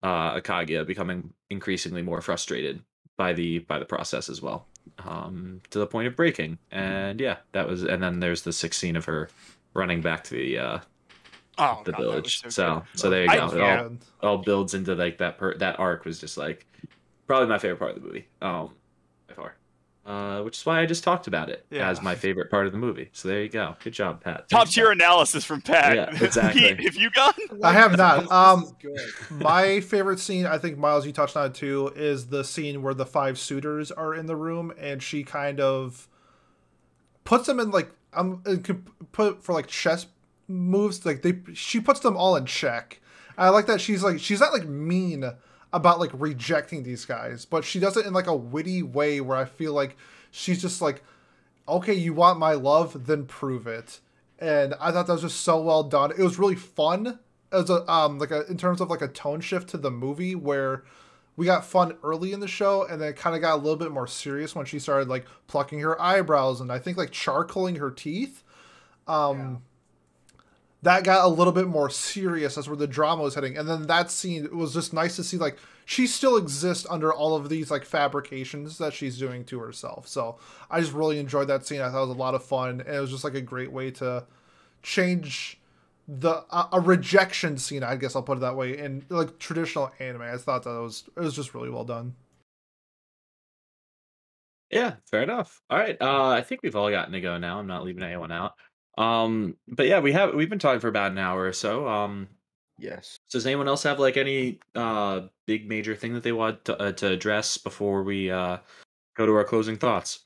Speaker 5: uh, Akagia becoming increasingly more frustrated by the by the process as well, um, to the point of breaking. And yeah, that was. And then there's the sixth scene of her running back to the uh,
Speaker 4: Oh,
Speaker 5: the
Speaker 4: God,
Speaker 5: village.
Speaker 4: so
Speaker 5: So so, there you
Speaker 4: I-
Speaker 5: go. It all,
Speaker 1: Yeah.
Speaker 5: all builds into like that. Per- that arc was just like probably my favorite part of the movie. Um, by far. Uh, which is why I just talked about it
Speaker 1: Yeah.
Speaker 5: as my favorite part of the movie. So there you go. Good job, Pat.
Speaker 4: Top
Speaker 5: Thanks,
Speaker 4: tier
Speaker 5: Pat.
Speaker 4: analysis from Pat.
Speaker 5: Yeah, exactly.
Speaker 4: Pete, have you gone?
Speaker 1: I have not. Um. My favorite scene, I think Miles, you touched on it too, is the scene where the five suitors are in the room and she kind of puts them in like um uh, could put for like chess moves. Like they, she puts them all in check. I like that she's like she's not like mean about like rejecting these guys, but she does it in like a witty way where I feel like she's just like, okay, you want my love, then prove it. And I thought that was just so well done. It was really fun as a um like a in terms of like a tone shift to the movie where we got fun early in the show and then it kind of got a little bit more serious when she started like plucking her eyebrows and I think like charcoaling her teeth. Um that got a little bit more serious as where the drama was heading and then that scene it was just nice to see like she still exists under all of these like fabrications that she's doing to herself so i just really enjoyed that scene i thought it was a lot of fun and it was just like a great way to change the uh, a rejection scene i guess i'll put it that way in like traditional anime i thought that was it was just really well done
Speaker 5: Yeah, fair enough. All right. Uh, I think we've all gotten to go now. I'm not leaving anyone out. Um, but yeah, we have we've been talking for about an hour or so. Um,
Speaker 3: Yes.
Speaker 5: does anyone else have like any uh big major thing that they want to, uh, to address before we uh go to our closing thoughts?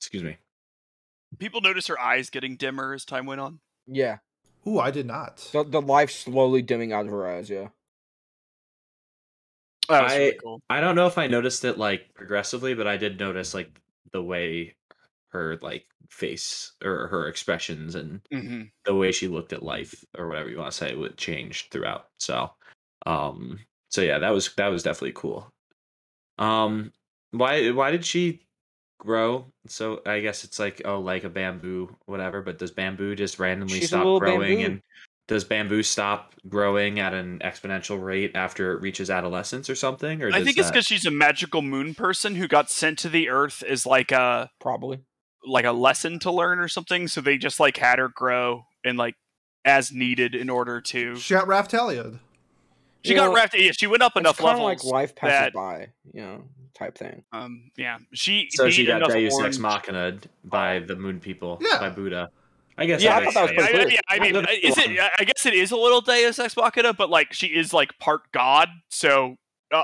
Speaker 5: Excuse me.
Speaker 4: People notice her eyes getting dimmer as time went on.
Speaker 3: Yeah.
Speaker 1: Ooh, i did not
Speaker 3: The the life slowly dimming out of her eyes. Yeah.
Speaker 5: I-
Speaker 4: really cool.
Speaker 5: I don't know if I noticed it like progressively, but I did notice like the way her like face or her expressions and
Speaker 4: hmm
Speaker 5: the way she looked at life or whatever you want to say would change throughout. So, um, so yeah, that was that was definitely cool. Um, why why did she grow? So I guess it's like oh, like a bamboo, whatever. But does bamboo just randomly
Speaker 3: She's
Speaker 5: stop growing?
Speaker 3: bamboo.
Speaker 5: And does bamboo stop growing at an exponential rate after it reaches adolescence or something? Or
Speaker 4: I think it's because she's a magical moon person who got sent to the Earth as like a
Speaker 3: Probably.
Speaker 4: Like a lesson to learn or something. So they just like had her grow and like as needed in order to.
Speaker 1: she got Raphtalia'd
Speaker 4: She got
Speaker 3: Well,
Speaker 4: wrapped. Yeah, she went up enough
Speaker 3: it's kind of like life passes
Speaker 4: that-
Speaker 3: by, you know, type thing.
Speaker 4: Um, yeah, she.
Speaker 5: so she got
Speaker 4: enough
Speaker 5: Deus Ex
Speaker 4: orange-
Speaker 5: Machina by the moon people
Speaker 1: Yeah.
Speaker 5: by Buddha. I guess
Speaker 4: Yeah,
Speaker 3: I thought that was
Speaker 4: I,
Speaker 3: pretty
Speaker 4: I-
Speaker 3: cool.
Speaker 4: yeah, I mean, is it? I guess it is a little Deus Ex Machina, but like she is like part god, so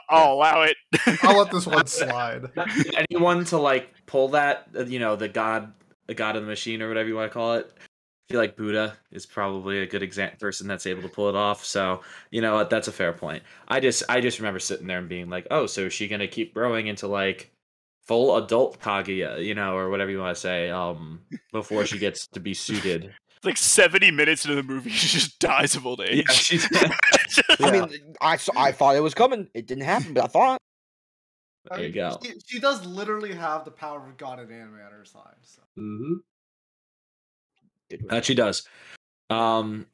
Speaker 4: I'll allow it.
Speaker 1: i'll let this one slide
Speaker 5: anyone to like pull that uh, you know the god the god of the machine or whatever you want to call it I feel like Buddha is probably a good exam- person that's able to pull it off. So you know what, that's a fair point. I just I just remember sitting there and being like, oh, so is she gonna keep growing into like full adult Kaguya, you know, or whatever you want to say, um, before she gets to be suited
Speaker 4: like 70 minutes into the movie, she just dies of old age.
Speaker 5: Yeah, she
Speaker 3: I
Speaker 5: Yeah.
Speaker 3: mean, I I thought it was coming. It didn't happen, but I thought.
Speaker 5: There you go.
Speaker 2: She, she does literally have the power of God and anime at her side. So.
Speaker 5: hmm That she does. Um.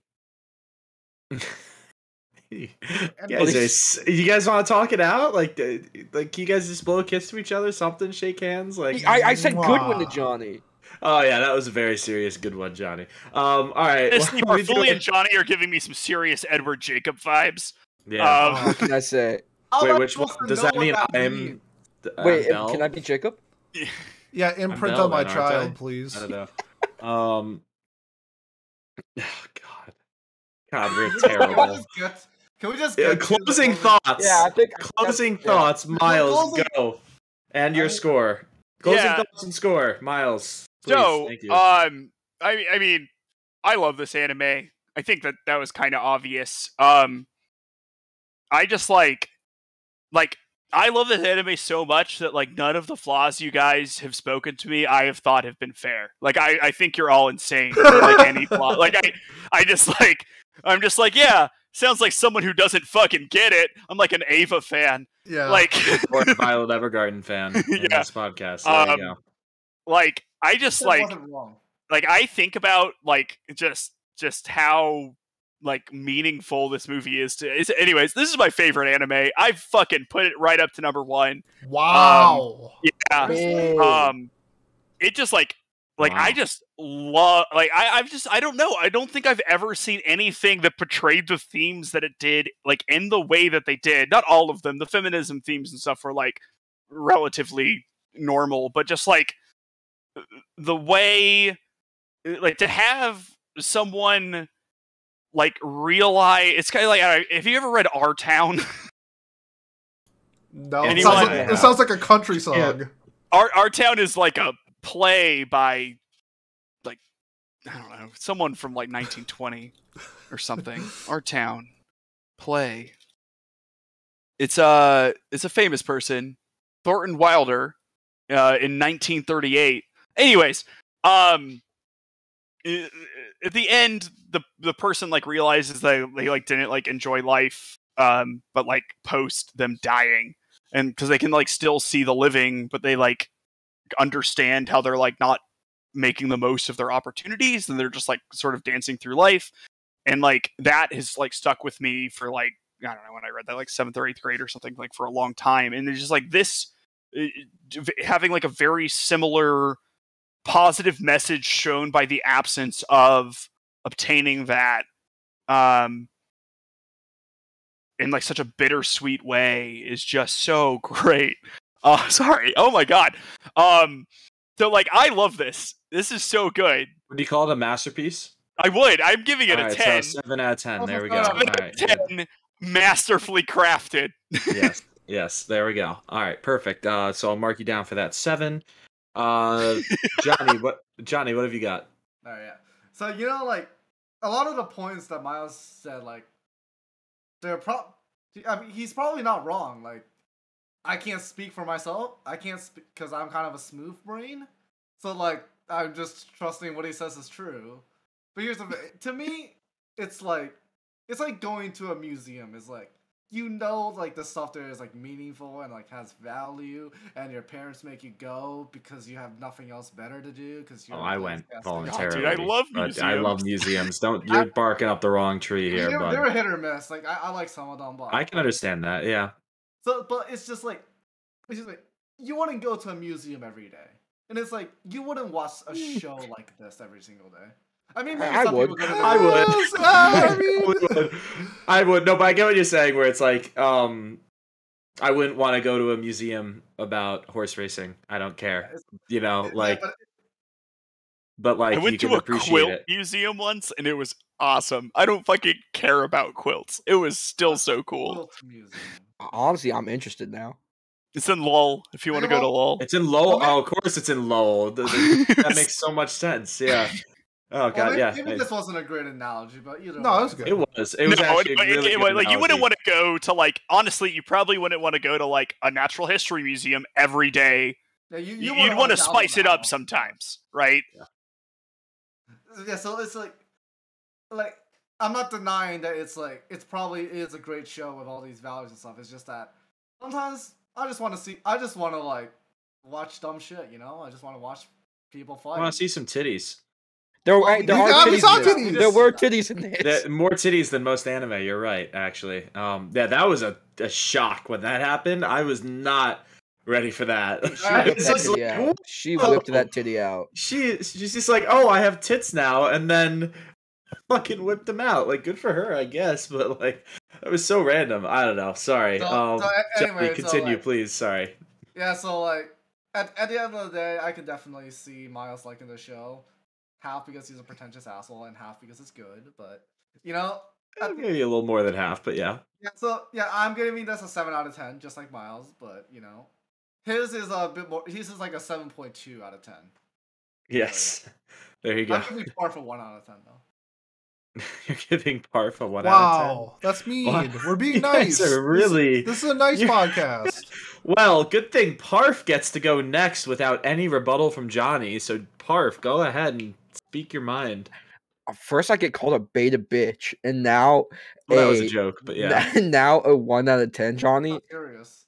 Speaker 5: you guys, are s- you guys want to talk it out? Like, like you guys just blow a kiss to each other, something, shake hands, like.
Speaker 3: I, I said good one to Johnny.
Speaker 5: Oh yeah, that was a very serious good one, Johnny. Um. All right.
Speaker 4: Honestly,
Speaker 5: what are doing?
Speaker 4: and Johnny are giving me some serious Edward Jacob vibes.
Speaker 5: Yeah.
Speaker 4: Um,
Speaker 3: What can I say?
Speaker 5: Wait, which one? Does that mean
Speaker 2: that
Speaker 5: I'm?
Speaker 2: means?
Speaker 3: Wait,
Speaker 5: Bell?
Speaker 3: can I be Jacob?
Speaker 1: Yeah, imprint
Speaker 5: Bell
Speaker 1: on my
Speaker 5: then, I?
Speaker 1: child, please.
Speaker 5: I don't know. Um. Oh, God. God, we're terrible.
Speaker 2: Can we just
Speaker 5: Yeah,
Speaker 2: get to the
Speaker 5: closing
Speaker 2: closing-
Speaker 5: thoughts.
Speaker 3: Yeah, I think
Speaker 5: Closing
Speaker 3: yeah.
Speaker 5: thoughts, Miles.
Speaker 2: closing-
Speaker 5: Go. And your
Speaker 2: I-
Speaker 5: score. Closing
Speaker 4: Yeah.
Speaker 5: thoughts and score, Miles. Please,
Speaker 4: so, um, I, I mean, I love this anime. I think that that was kind of obvious. Um, I just like, like, I love this anime so much that like none of the flaws you guys have spoken to me, I have thought have been fair. Like, I, I think you're all insane. for, like any flaw, like I, I just like, I'm just like, yeah, sounds like someone who doesn't fucking get it. I'm like an Ava fan.
Speaker 1: Yeah.
Speaker 4: Like,
Speaker 5: or a Violet Evergarden fan in
Speaker 4: Yeah.
Speaker 5: this podcast. There
Speaker 4: Um,
Speaker 5: you go.
Speaker 4: like I just
Speaker 2: That
Speaker 4: like
Speaker 2: wrong.
Speaker 4: like I think about like just just how like meaningful this movie is to is anyways this is my favorite anime. I fucking put it right up to number one.
Speaker 1: Wow.
Speaker 4: yeah.
Speaker 3: Man.
Speaker 4: um it just like like i just love like i i've just i don't know. I don't think i've ever seen anything that portrayed the themes that it did like in the way that they did. Not all of them. The feminism themes and stuff were like relatively normal but just like the way like to have someone like realize it's kind of like uh, have you ever read our town
Speaker 1: no, it sounds, like, it sounds like a country song.
Speaker 5: Yeah.
Speaker 4: our our town is like a play by like I don't know someone from like 1920 or something. Our town play. It's a it's a famous person, Thornton Wilder, uh, in 1938. Anyways, um, at the end, the the person like realizes they they like didn't like enjoy life, um, but like post them dying, and because they can like still see the living, but they like understand how they're like not making the most of their opportunities and they're just like sort of dancing through life. And like that has like stuck with me for like i don't know when i read that like seventh or eighth grade or something like for a long time. And it's just like this having like a very similar positive message shown by the absence of obtaining that um in like such a bittersweet way is just so great Oh, sorry. Oh my god. Um, so like I love this. This is so good.
Speaker 5: Would you call it a masterpiece?
Speaker 4: I would. I'm giving it
Speaker 5: All
Speaker 4: a
Speaker 5: right,
Speaker 4: ten.
Speaker 5: So seven out of ten.
Speaker 2: Oh,
Speaker 5: There we go.
Speaker 2: no,
Speaker 5: All
Speaker 2: no.
Speaker 5: right.
Speaker 4: ten. Masterfully crafted.
Speaker 5: yes, yes. There we go. All right, perfect. Uh, so I'll mark you down for that seven. Uh, Johnny, what? Johnny, what have you got?
Speaker 2: Oh yeah. So you know, like a lot of the points that Miles said, like they're pro. I mean, he's probably not wrong. Like, I can't speak for myself. I can't speak because I'm kind of a smooth brain. So like, I'm just trusting what he says is true. But here's the thing. To me, it's like it's like going to a museum. It's like you know, like the stuff there is like meaningful and like has value, and your parents make you go because you have nothing else better to do. Because you
Speaker 5: Oh, I went voluntarily.
Speaker 4: dude, I love
Speaker 5: but I love
Speaker 4: museums.
Speaker 5: museums. Don't you're barking up the wrong tree here,
Speaker 2: They're,
Speaker 5: bud.
Speaker 2: they're hit or miss. Like I, I like some of them, but
Speaker 5: I can understand that. Yeah.
Speaker 2: So, but it's just like, it's just like you wouldn't go to a museum every day, and it's like you wouldn't watch a show like this every single day. I mean, maybe
Speaker 3: I
Speaker 2: some
Speaker 3: would.
Speaker 2: people
Speaker 5: I would.
Speaker 1: I mean-
Speaker 5: I would. I would. No, but I get what you're saying. Where it's like, um, I wouldn't want to go to a museum about horse racing. I don't care. You know,
Speaker 2: Yeah,
Speaker 5: like,
Speaker 2: but
Speaker 5: but like
Speaker 4: I
Speaker 5: you
Speaker 4: went
Speaker 5: can
Speaker 4: to a quilt
Speaker 5: it.
Speaker 4: museum once and it was awesome. I don't fucking care about quilts. It was still so cool.
Speaker 3: Honestly, I'm interested now.
Speaker 4: It's in Lowell if you want to go to Lowell.
Speaker 5: It's in Lowell. Oh, of course, it's in Lowell. The- the- that makes so much sense. Yeah. Oh
Speaker 2: Well,
Speaker 5: god,
Speaker 2: maybe,
Speaker 5: yeah.
Speaker 2: maybe
Speaker 5: I-
Speaker 2: this wasn't a great analogy, but either
Speaker 1: No, it was good.
Speaker 5: It was. It was
Speaker 4: no,
Speaker 5: actually
Speaker 4: it-
Speaker 5: a
Speaker 4: it-
Speaker 5: really
Speaker 4: it-
Speaker 5: good
Speaker 4: like you wouldn't want to go to like honestly, you probably wouldn't want to go to like a natural history museum every day.
Speaker 2: Yeah, you,
Speaker 4: You,
Speaker 2: you
Speaker 4: would want to spice it
Speaker 2: now.
Speaker 4: up sometimes, right?
Speaker 2: yeah, yeah. so it's like, like I'm not denying that it's like it's probably is a great show with all these values and stuff. It's just that sometimes I just want to see. I just want to like watch dumb shit. You know, I just want to watch people fight.
Speaker 5: I want to see some titties.
Speaker 3: There,
Speaker 2: Well,
Speaker 3: there
Speaker 2: you
Speaker 3: are
Speaker 1: got- we
Speaker 3: titties.
Speaker 1: saw
Speaker 3: in
Speaker 1: titties.
Speaker 3: There were titties in this.
Speaker 5: That- more titties than most anime. You're right, actually. Um, yeah, that was a, a shock when that happened. I was not ready for that.
Speaker 3: She whipped that titty
Speaker 5: like,
Speaker 3: out. She whipped that titty out.
Speaker 5: she she's just like, oh, I have tits now, and then fucking whipped them out. Like, good for her, I guess. But like, it was so random. I don't know. Sorry.
Speaker 2: So-
Speaker 5: um,
Speaker 2: so a-
Speaker 5: Johnny,
Speaker 2: anyway, so,
Speaker 5: continue,
Speaker 2: like-
Speaker 5: please. Sorry.
Speaker 2: Yeah, so like at, at the end of the day, I can definitely see Miles liking the show. Half because he's a pretentious asshole, and half because it's good. But you know,
Speaker 5: Eh, Maybe a little more than half, but yeah.
Speaker 2: yeah. So yeah, I'm giving this a seven out of ten, just like Miles. But you know, his is a bit more. His is like a seven point two out of ten.
Speaker 5: Yes. There you go.
Speaker 2: I'm giving par for one out of ten though.
Speaker 5: You're giving Parf a one out of ten.
Speaker 1: Wow, that's mean.
Speaker 5: Wow.
Speaker 1: We're being nice.
Speaker 5: are really-
Speaker 1: This, this is a nice
Speaker 5: You-
Speaker 1: podcast.
Speaker 5: Well, good thing Parf gets to go next without any rebuttal from Johnny. So Parf, go ahead and speak your mind.
Speaker 3: First, I get called a beta bitch, and now
Speaker 5: Well, that was a
Speaker 3: a-
Speaker 5: joke, but yeah.
Speaker 3: now a one out of ten, Johnny.
Speaker 2: I'm curious.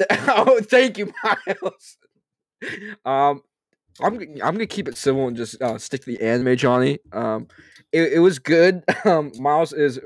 Speaker 3: oh, thank you, Miles. Um, I'm g- I'm gonna keep it civil and just uh, stick to the anime, Johnny. Um, it, it was good. Um, Miles is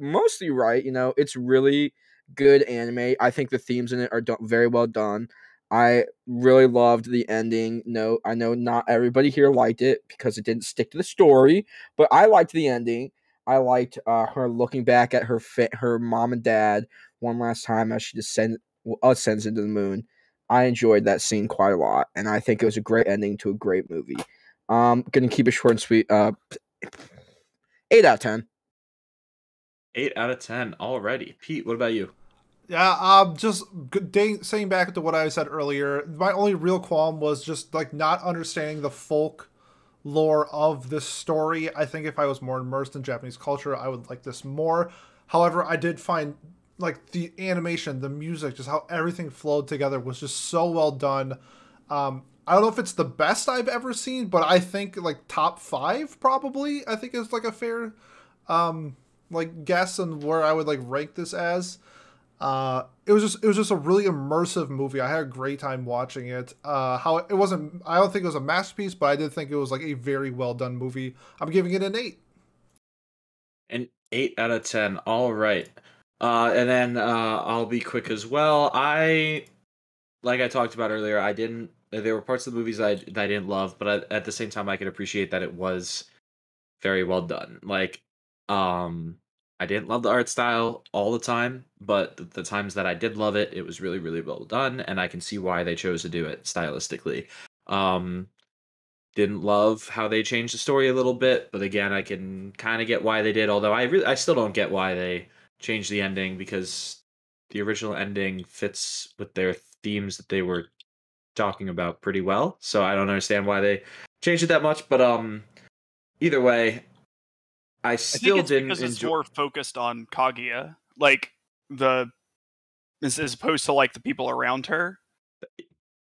Speaker 3: mostly right. You know, it's really good anime. I think the themes in it are done very well done. I really loved the ending. No, I know not everybody here liked it because it didn't stick to the story, but I liked the ending. I liked uh, her looking back at her fa- her mom and dad one last time as she descend well, ascends into the moon. I enjoyed that scene quite a lot, and I think it was a great ending to a great movie. Um, gonna keep it short and sweet. Uh, eight out of ten.
Speaker 5: Eight out of ten already. Pete, what about you?
Speaker 1: Yeah, um, just saying back to what I said earlier, my only real qualm was just like not understanding the folk lore of this story. I think if I was more immersed in Japanese culture, I would like this more. However, I did find like the animation, the music, just how everything flowed together was just so well done. Um, I don't know if it's the best I've ever seen, but I think like top five probably. I think is like a fair um like guess and where I would like rank this as. Uh, it was just it was just a really immersive movie. I had a great time watching it. Uh, how it wasn't I don't think it was a masterpiece, but I did think it was like a very well done movie. I'm giving it an eight.
Speaker 5: An eight out of ten. All right. Uh, and then uh, I'll be quick as well. I, like I talked about earlier, I didn't. There were parts of the movies I that I didn't love, but I, at the same time, I could appreciate that it was very well done. Like, um, I didn't love the art style all the time, but the, the times that I did love it, it was really, really well done, and I can see why they chose to do it stylistically. Um, didn't love how they changed the story a little bit, but again, I can kind of get why they did. Although I really, I still don't get why they changed the ending because the original ending fits with their themes that they were talking about pretty well. So I don't understand why they changed it that much. But um, either way, I still I
Speaker 4: think it's
Speaker 5: didn't
Speaker 4: because it's more focused on Kaguya, like the as, as opposed to like the people around her.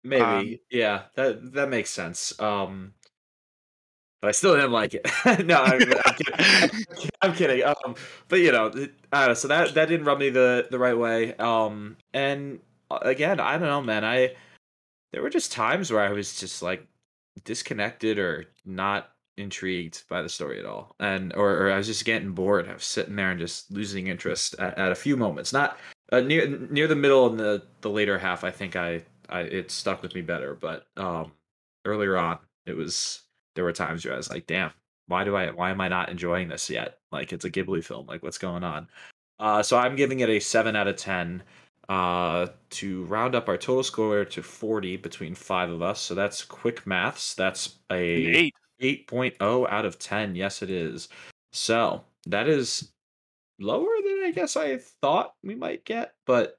Speaker 5: Maybe,
Speaker 4: Um,
Speaker 5: yeah, that that makes sense. Um, but I still didn't like it. no, I'm, I'm kidding. I'm, kidding. Um, but you know, I don't know. So that that didn't rub me the the right way. Um, and uh, again, I don't know, man. I there were just times where I was just like disconnected or not intrigued by the story at all, and or, or I was just getting bored. I was sitting there and just losing interest at, at a few moments. Not uh, near near the middle and the the later half. I think I I it stuck with me better, but um earlier on it was there were times where I was like, damn, why do I why am I not enjoying this yet? Like it's a Ghibli film, like what's going on? Uh so I'm giving it a seven out of ten. Uh to round up our total score to 40 between five of us. So that's quick maths. That's
Speaker 4: An
Speaker 5: a
Speaker 4: eight.
Speaker 5: 8.0 out of 10. Yes, it is. So that is lower than I guess I thought we might get, but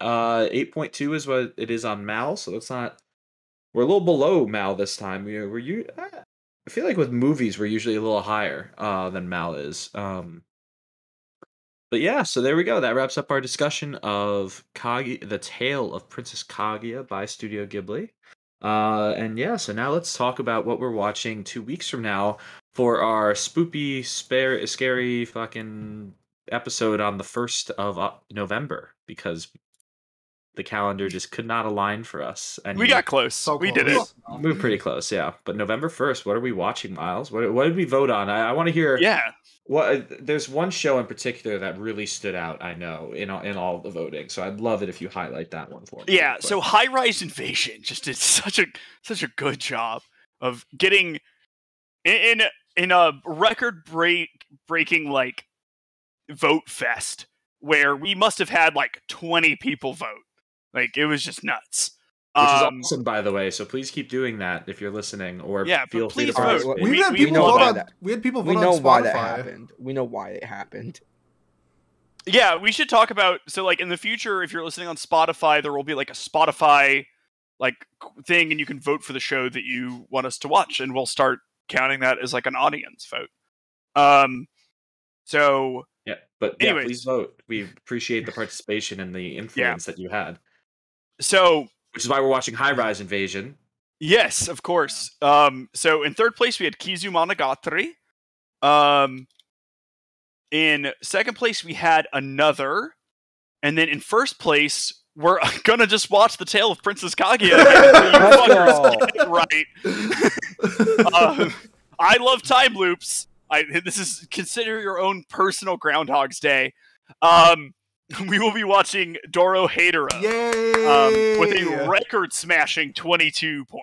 Speaker 5: uh 8.2 is what it is on Mal, so it's not we're a little below Mal this time. We're, we're you I feel like with movies we're usually a little higher uh than Mal is. Um but yeah, so there we go. That wraps up our discussion of Kagi the Tale of Princess Kaguya by Studio Ghibli. Uh, and yeah, so now let's talk about what we're watching two weeks from now for our spoopy, spare, scary fucking episode on the first of uh, November because the calendar just could not align for us. And
Speaker 4: We got close.
Speaker 1: So
Speaker 4: we did it.
Speaker 1: close.
Speaker 5: moved pretty close, yeah. But November first, what are we watching, Miles? What what did we vote on? I, I want to hear.
Speaker 4: Yeah.
Speaker 5: What uh, there's one show in particular that really stood out. I know in all, in all the voting, so I'd love it if you highlight that one for me.
Speaker 4: Yeah,
Speaker 5: real
Speaker 4: so. High Rise Invasion just did such a such a good job of getting in in, in a record break breaking like vote fest where we must have had like 20 people vote. Like it was just nuts.
Speaker 5: Which is
Speaker 4: Um,
Speaker 5: awesome, by the way. So please keep doing that if you're listening, or
Speaker 4: Yeah,
Speaker 5: feel free to
Speaker 4: please
Speaker 3: vote.
Speaker 1: We,
Speaker 4: We-
Speaker 1: had
Speaker 4: we
Speaker 1: people
Speaker 3: know
Speaker 1: vote on.
Speaker 3: that.
Speaker 1: We had people vote
Speaker 3: We
Speaker 1: on
Speaker 3: know
Speaker 1: Spotify.
Speaker 3: why that happened. We know why it happened.
Speaker 4: Yeah, we should talk about so like in the future if you're listening on Spotify there will be like a Spotify like thing and you can vote for the show that you want us to watch and we'll start counting that as like an audience vote. Um so
Speaker 5: Yeah, but yeah,
Speaker 4: Anyways.
Speaker 5: please vote. We appreciate the participation and the influence that you had,
Speaker 4: so
Speaker 5: which is why we're watching High Rise Invasion.
Speaker 4: Yes, of course. Um, so in third place we had Kizu Monogatari. Um, in second place we had another, and then in first place we're gonna just watch the Tale of Princess Kaguya. again. You
Speaker 3: Let's
Speaker 4: fuckers
Speaker 3: go.
Speaker 4: get it right. Um, I love time loops. I this is consider your own personal Groundhog's Day. Um, we will be watching Dorohedoro
Speaker 1: Yay!
Speaker 4: um, with a record smashing 22 points.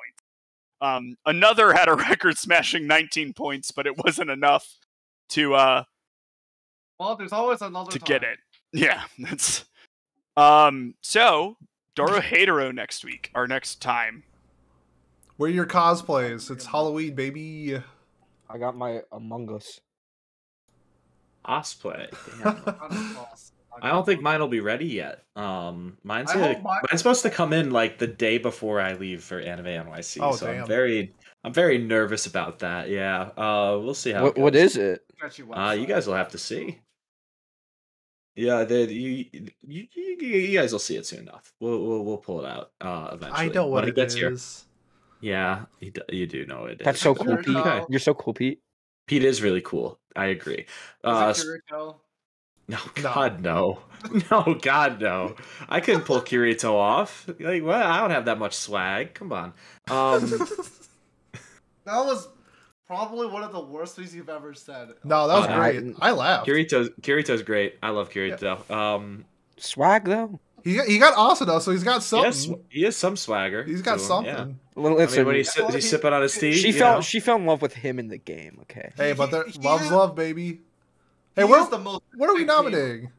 Speaker 4: Um, another had a record smashing 19 points, but it wasn't enough to uh
Speaker 2: Well, there's always another
Speaker 4: to
Speaker 2: time.
Speaker 4: get it. Yeah, that's um. So Dorohedoro next week, our next time.
Speaker 1: Wear your cosplays. It's Halloween, baby.
Speaker 3: I got my Among Us.
Speaker 5: Osplay. Damn.
Speaker 2: I don't know.
Speaker 5: I don't think mine will be ready yet. Um, mine's
Speaker 2: I mine-
Speaker 5: mine's supposed to come in like the day before I leave for Anime NYC.
Speaker 1: Oh,
Speaker 5: so
Speaker 1: damn.
Speaker 5: I'm very, I'm very nervous about that. Yeah. Uh, we'll see how.
Speaker 3: What,
Speaker 5: it
Speaker 3: what
Speaker 5: goes.
Speaker 3: is it?
Speaker 2: You
Speaker 5: Uh, you guys will have to see. Yeah, the, you, you, you, you guys will see it soon enough. We'll, we'll, we'll pull it out uh, eventually.
Speaker 1: I know what
Speaker 5: when
Speaker 1: it
Speaker 5: gets here.
Speaker 1: is.
Speaker 5: Yeah, you, d- you do know it.
Speaker 3: That's
Speaker 5: is.
Speaker 3: so cool, Pete. You're so cool, Pete.
Speaker 5: Pete is really cool. I agree. Uh,
Speaker 2: Is
Speaker 5: s-
Speaker 2: it Kiriko?
Speaker 5: no,
Speaker 1: No.
Speaker 5: God, no. No, God, no. I couldn't pull Kirito off. Like, well, I don't have that much swag. Come on. Um,
Speaker 2: That was probably one of the worst things you've ever said.
Speaker 1: no, that was
Speaker 5: Uh,
Speaker 1: great. I laughed.
Speaker 5: Kirito's Kirito's great. I love Kirito. Um,
Speaker 3: Swag though.
Speaker 1: He got, he got Asuna, so he's got
Speaker 5: he
Speaker 1: something.
Speaker 5: has, he has some swagger.
Speaker 1: he's got
Speaker 5: to him,
Speaker 1: something.
Speaker 5: Yeah.
Speaker 3: Well,
Speaker 5: I mean, when he's,
Speaker 2: Well,
Speaker 5: he's
Speaker 2: he-
Speaker 5: sipping on his tea,
Speaker 3: she fell.
Speaker 5: know?
Speaker 3: She fell in love with him in the game. Okay.
Speaker 1: Hey, but there,
Speaker 2: He- he
Speaker 1: love's love, baby. Hey,
Speaker 2: He
Speaker 1: what,
Speaker 2: is the most
Speaker 1: what are we
Speaker 2: big deal.
Speaker 1: nominating?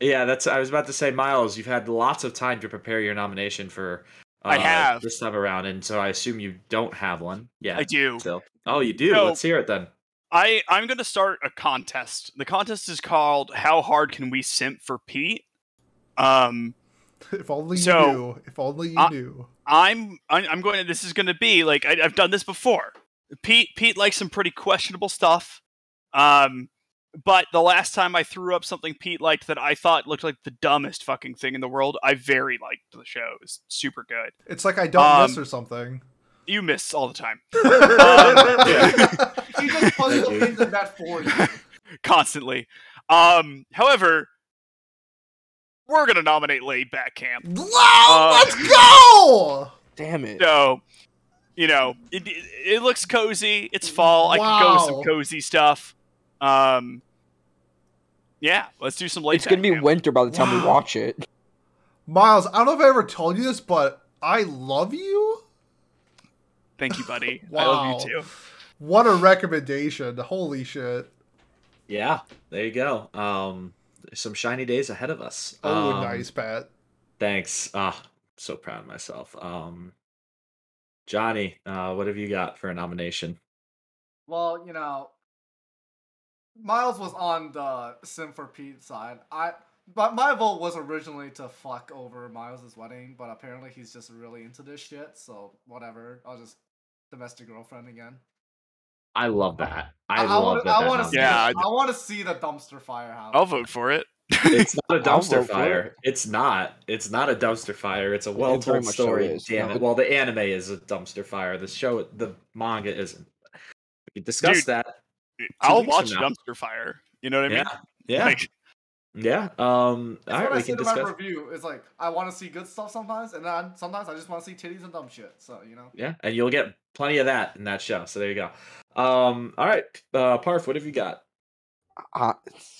Speaker 5: Yeah, that's. I was about to say, Miles, you've had lots of time to prepare your nomination for. Uh,
Speaker 4: I have.
Speaker 5: this time around, and so I assume you don't have one. Yeah,
Speaker 4: I do.
Speaker 5: Still. Oh, you do.
Speaker 4: No.
Speaker 5: Let's hear it then.
Speaker 4: I I'm gonna start a contest. The contest is called "How hard can we simp for Pete?" Um,
Speaker 1: If only you
Speaker 4: So,
Speaker 1: knew. If only you
Speaker 4: I-
Speaker 1: knew.
Speaker 4: I'm I'm I'm going. to This is going to be like I, I've done this before. Pete Pete likes some pretty questionable stuff. Um, but the last time I threw up something Pete liked that I thought looked like the dumbest fucking thing in the world, I very liked the show. It was super good.
Speaker 1: It's like I don't
Speaker 4: Um,
Speaker 1: miss or something.
Speaker 4: You miss all the time,
Speaker 5: yeah.
Speaker 2: He just puts
Speaker 5: Thank
Speaker 2: the in that for you.
Speaker 4: constantly. Um, however, we're gonna nominate Laid Back Camp.
Speaker 1: Wow,
Speaker 4: Uh,
Speaker 1: let's go!
Speaker 3: Damn it.
Speaker 4: So, you know, it, it, it looks cozy. It's fall. I can go with some cozy stuff. Um, yeah, let's do some late.
Speaker 3: It's gonna be winter by the time we watch it.
Speaker 1: Miles, I don't know if I ever told you this, but I love you.
Speaker 4: Thank you, buddy. I love you too.
Speaker 1: What a recommendation. Holy shit.
Speaker 5: Yeah, there you go. Um, some shiny days ahead of us.
Speaker 1: Oh,
Speaker 5: Um,
Speaker 1: nice, Pat.
Speaker 5: Thanks. Ah, so proud of myself. Um, Johnny, uh, what have you got for a nomination?
Speaker 2: Well, you know, Miles was on the Sim for Pete side. I but my vote was originally to fuck over Miles's wedding, but apparently he's just really into this shit, so whatever. I'll just domestic girlfriend again.
Speaker 5: I love that. I,
Speaker 2: I
Speaker 5: love
Speaker 2: wanna-
Speaker 5: that.
Speaker 2: I want to see.
Speaker 4: Yeah,
Speaker 2: the- I want to see the dumpster fire house.
Speaker 4: I'll vote for it.
Speaker 5: It's not a
Speaker 3: I'll
Speaker 5: dumpster fire.
Speaker 3: it.
Speaker 5: It's not. It's not a dumpster fire. It's a well
Speaker 3: very
Speaker 5: told story.
Speaker 3: is.
Speaker 5: Damn
Speaker 3: No,
Speaker 5: it. Well, the anime is a dumpster fire. The show, the manga isn't. We can discuss
Speaker 4: Dude.
Speaker 5: that.
Speaker 4: I'll watch. Dumpster Fire. You know what I
Speaker 5: Yeah,
Speaker 4: mean?
Speaker 5: yeah,
Speaker 4: Like,
Speaker 5: yeah. Um,
Speaker 2: That's
Speaker 5: all
Speaker 2: what I said
Speaker 5: can
Speaker 2: in my
Speaker 5: discuss.
Speaker 2: review. It's like I want to see good stuff sometimes, and then sometimes I just want to see titties and dumb shit. So you know.
Speaker 5: Yeah, and you'll get plenty of that in that show. So there you go. Um, all right, uh, Parf, what have you got?
Speaker 3: Uh,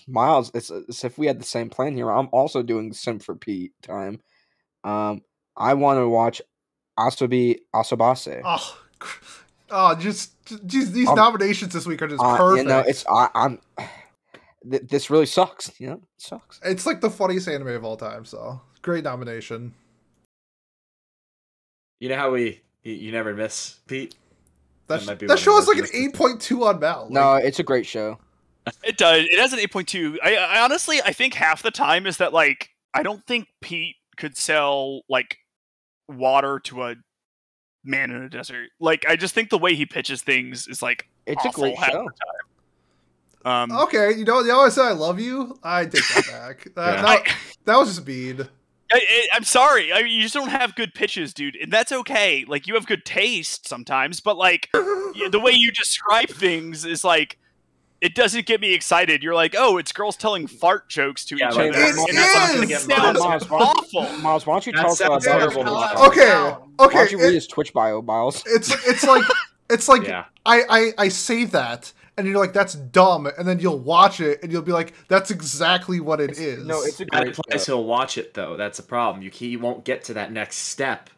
Speaker 3: Miles, it's as if we had the same plan here. I'm also doing Sim for Pete time. Um, I want to watch Asobi Asobase.
Speaker 1: Oh, oh, just, just these
Speaker 3: Um,
Speaker 1: nominations this week are just
Speaker 3: Uh,
Speaker 1: perfect.
Speaker 3: you know, it's I, I'm. Th- this really sucks. You know, it sucks.
Speaker 1: It's like the funniest anime of all time. So great nomination.
Speaker 5: You know how we you, you never miss Pete.
Speaker 1: That,
Speaker 5: That
Speaker 1: sh-
Speaker 5: be
Speaker 1: that show
Speaker 5: the
Speaker 1: is like an eight point two on Mal.
Speaker 3: No, it's a great show.
Speaker 4: It does. It has an 8.2. I, I honestly, I think half the time is that like I don't think Pete could sell like water to a man in a desert. Like I just think the way he pitches things is like
Speaker 3: It's a great
Speaker 4: half
Speaker 3: show.
Speaker 4: the time. Um,
Speaker 1: okay, you know, you always say I love you. I take that back. That,
Speaker 5: Yeah.
Speaker 1: that, that was just mean.
Speaker 4: I, I, I'm sorry. I mean, you just don't have good pitches, dude, and that's okay. Like you have good taste sometimes, but like the way you describe things is like it doesn't get me excited. You're like, oh, it's girls telling fart jokes to
Speaker 5: Yeah,
Speaker 4: each
Speaker 5: like
Speaker 4: other.
Speaker 1: It
Speaker 4: and that's gonna
Speaker 1: is!
Speaker 4: get
Speaker 5: Miles,
Speaker 4: sounds
Speaker 3: Miles,
Speaker 4: awful.
Speaker 3: Miles, why don't you
Speaker 5: That
Speaker 3: tell us
Speaker 5: sounds
Speaker 3: about
Speaker 5: terrible to
Speaker 2: Calm
Speaker 1: Okay,
Speaker 3: Why don't you read
Speaker 1: it-
Speaker 3: his Twitch bio, Miles?
Speaker 1: it's it's like it's like
Speaker 5: Yeah,
Speaker 1: I, I I say that and you're like that's dumb and then you'll watch it and you'll be like that's exactly what it is.
Speaker 3: No, it's a
Speaker 5: that
Speaker 3: great
Speaker 5: applies.
Speaker 3: show.
Speaker 5: He'll watch it though. That's a problem. You can't, you won't get to that next step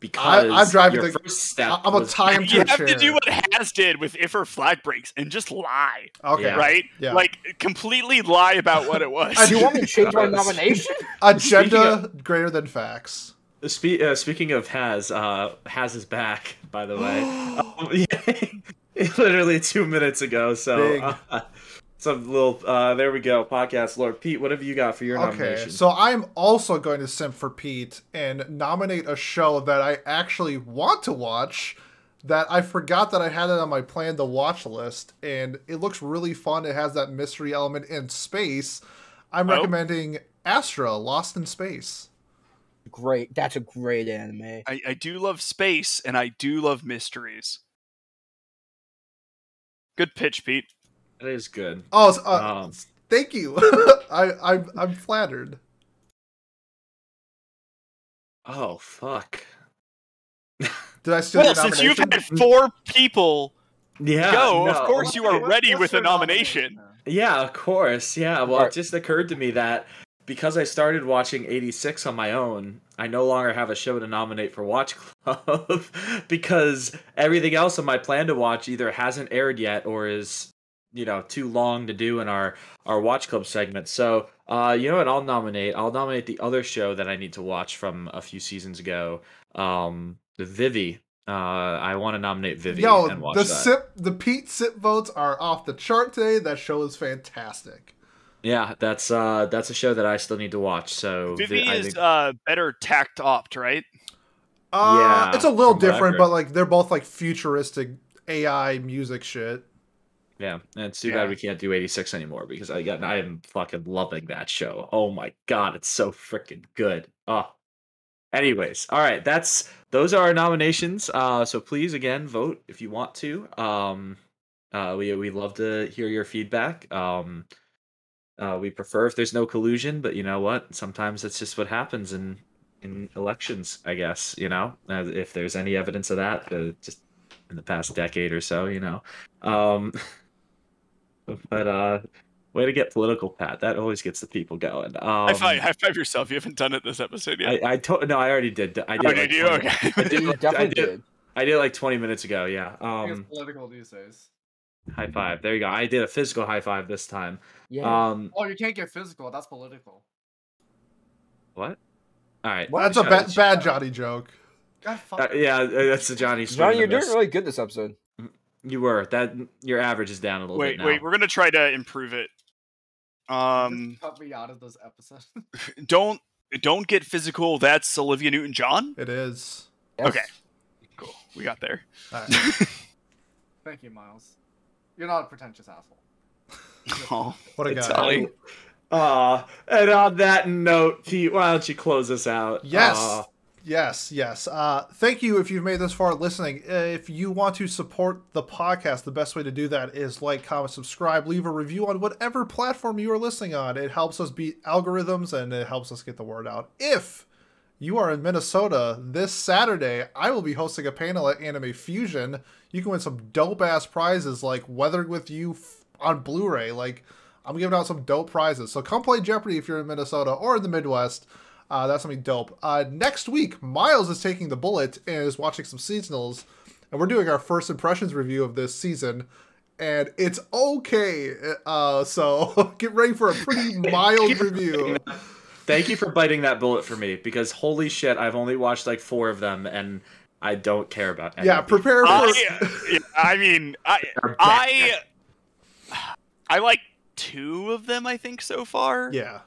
Speaker 1: I-
Speaker 5: because
Speaker 1: I'm driving
Speaker 5: your
Speaker 1: the-
Speaker 5: first step.
Speaker 1: I- I'm a
Speaker 5: was-
Speaker 1: time
Speaker 4: You have
Speaker 1: chair.
Speaker 4: to do what Has did with if her flag breaks and just lie,
Speaker 1: okay.
Speaker 5: Yeah.
Speaker 4: right?
Speaker 1: Yeah.
Speaker 4: Like completely lie about what it was.
Speaker 3: Do you want me to change my nomination?
Speaker 1: Agenda greater than facts.
Speaker 5: Spe- uh, speaking of has, uh, has is back. By the way, um, yeah, literally two minutes ago. So,
Speaker 1: Big.
Speaker 5: uh, some little. Uh, there we go. Podcast Lord Pete. What have you got for your
Speaker 1: Okay,
Speaker 5: nomination?
Speaker 1: so I'm also going to simp for Pete and nominate a show that I actually want to watch that I forgot that I had it on my plan to watch list, and it looks really fun. It has that mystery element in space. I'm
Speaker 4: Oh.
Speaker 1: recommending Astra, Lost in Space.
Speaker 3: Great. That's a great anime.
Speaker 4: I, I do love space and I do love mysteries. Good pitch, Pete.
Speaker 5: That is good.
Speaker 1: Oh, s- uh,
Speaker 5: Um,
Speaker 1: thank you. I, I'm I'm flattered.
Speaker 5: oh fuck.
Speaker 1: Did I steal
Speaker 4: Well,
Speaker 1: your
Speaker 4: since you've had four people
Speaker 5: Yeah.
Speaker 4: go,
Speaker 5: no.
Speaker 4: of course you are
Speaker 2: What's
Speaker 4: ready with a
Speaker 2: your
Speaker 4: nomination.
Speaker 5: Yeah, of course. Yeah. Well,
Speaker 3: Right.
Speaker 5: it just occurred to me that because I started watching 86 on my own, I no longer have a show to nominate for Watch Club because everything else on my plan to watch either hasn't aired yet or is, you know, too long to do in our our Watch Club segment. So, uh, you know what? I'll nominate. I'll nominate the other show that I need to watch from a few seasons ago. Um, the Vivy. Uh, I want to nominate Vivy
Speaker 1: Yo,
Speaker 5: and watch
Speaker 1: the
Speaker 5: that.
Speaker 1: sip, the Pete sip votes are off the chart today. That show is fantastic.
Speaker 5: Yeah, that's uh that's a show that I still need to watch. So
Speaker 4: Vivy
Speaker 5: I
Speaker 4: is
Speaker 5: think-
Speaker 4: uh, better Takt Op, right?
Speaker 1: Uh,
Speaker 5: Yeah,
Speaker 1: it's a little
Speaker 5: from what I've
Speaker 1: different, but like they're both like futuristic AI music shit.
Speaker 5: Yeah, and it's too
Speaker 4: Yeah.
Speaker 5: bad we can't do 86 anymore because I got I am fucking loving that show. Oh my god, it's so freaking good. Oh. Anyways, all right, that's those are our nominations. Uh so please again vote if you want to. Um uh we we love to hear your feedback. Um uh we prefer if there's no collusion, but you know what? Sometimes that's just what happens in in elections, I guess, you know. Uh, if there's any evidence of that, uh, just in the past decade or so, you know. Um, but uh, way to get political, Pat. That always gets the people going. Um,
Speaker 4: high five, high five yourself. You haven't done it this episode yet.
Speaker 5: I, I told no, I already did. I did.
Speaker 4: oh,
Speaker 5: like
Speaker 4: did you?
Speaker 5: 20
Speaker 4: Okay.
Speaker 5: I did,
Speaker 3: You
Speaker 5: like- I did.
Speaker 3: did.
Speaker 5: I did like 20 minutes ago. Yeah. Um,
Speaker 2: political these days.
Speaker 5: high five. There you go. I did a physical high five this time.
Speaker 3: Yeah.
Speaker 5: Um,
Speaker 2: Oh, you can't get physical. That's political.
Speaker 5: what? All right.
Speaker 1: Well, that's a ba- bad Johnny joke.
Speaker 2: God, fuck.
Speaker 5: Uh, yeah, uh, that's the Johnny. swing
Speaker 3: Johnny, you're doing really good this episode.
Speaker 5: You were that. Your average is down a little
Speaker 4: wait,
Speaker 5: bit now.
Speaker 4: wait. We're gonna try to improve it. Um,
Speaker 2: Just cut me out of those episodes.
Speaker 4: don't don't get physical. That's Olivia Newton John.
Speaker 1: It is.
Speaker 3: Yes.
Speaker 4: Okay. Cool. We got there.
Speaker 1: All right.
Speaker 2: Thank you, Miles. You're not a pretentious asshole.
Speaker 4: Oh,
Speaker 1: What a guy.
Speaker 4: Ollie.
Speaker 5: Uh, and on that note, Pete, why don't you close us out?
Speaker 1: Yes.
Speaker 5: Uh,
Speaker 1: Yes, yes. Uh, thank you if you've made this far listening. Uh, If you want to support the podcast, the best way to do that is like, comment, subscribe, leave a review on whatever platform you are listening on. It helps us beat algorithms and it helps us get the word out. If you are in Minnesota this Saturday, I will be hosting a panel at Anime Fusion. You can win some dope ass prizes like Weathering with You on Blu ray. Like, I'm giving out some dope prizes. So come play Jeopardy if you're in Minnesota or in the Midwest. Uh, that's something dope. Uh, next week, Miles is taking the bullet and is watching some seasonals, and we're doing our first impressions review of this season, and it's okay. Uh, so get ready for a pretty mild review.
Speaker 5: Thank you for biting that bullet for me because holy shit, I've only watched like four of them and I don't care about any.
Speaker 1: Yeah, prepare for.
Speaker 4: I, I mean, I, I. I like two of them. I think so far.
Speaker 1: yeah.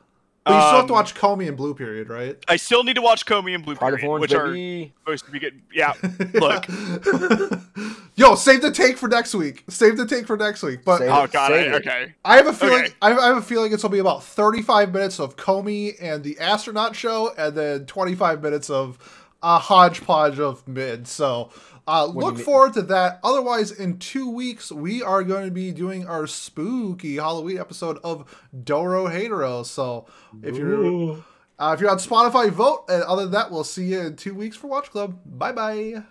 Speaker 1: But you still have to
Speaker 4: Um,
Speaker 1: watch Komi and Blue Period, right?
Speaker 4: I still need to watch Komi and Blue
Speaker 3: Pride
Speaker 4: Period,
Speaker 3: Orange,
Speaker 4: which are
Speaker 3: baby.
Speaker 4: supposed to be good. Yeah, look.
Speaker 1: Yo, save the take for next week. Save the take for next week. But
Speaker 3: Save
Speaker 4: Oh god. I,
Speaker 3: Save it.
Speaker 4: okay.
Speaker 1: I have a feeling.
Speaker 4: Okay.
Speaker 1: I have, I have a feeling it's gonna be about thirty-five minutes of Komi and the astronaut show, and then twenty-five minutes of a hodgepodge of mid. So uh, look forward to that. Otherwise, in two weeks, we are going to be doing our spooky Halloween episode of Dorohedoro. So if you're uh, if you're on Spotify, vote. And other than that, we'll see you in two weeks for Watch Club. Bye bye.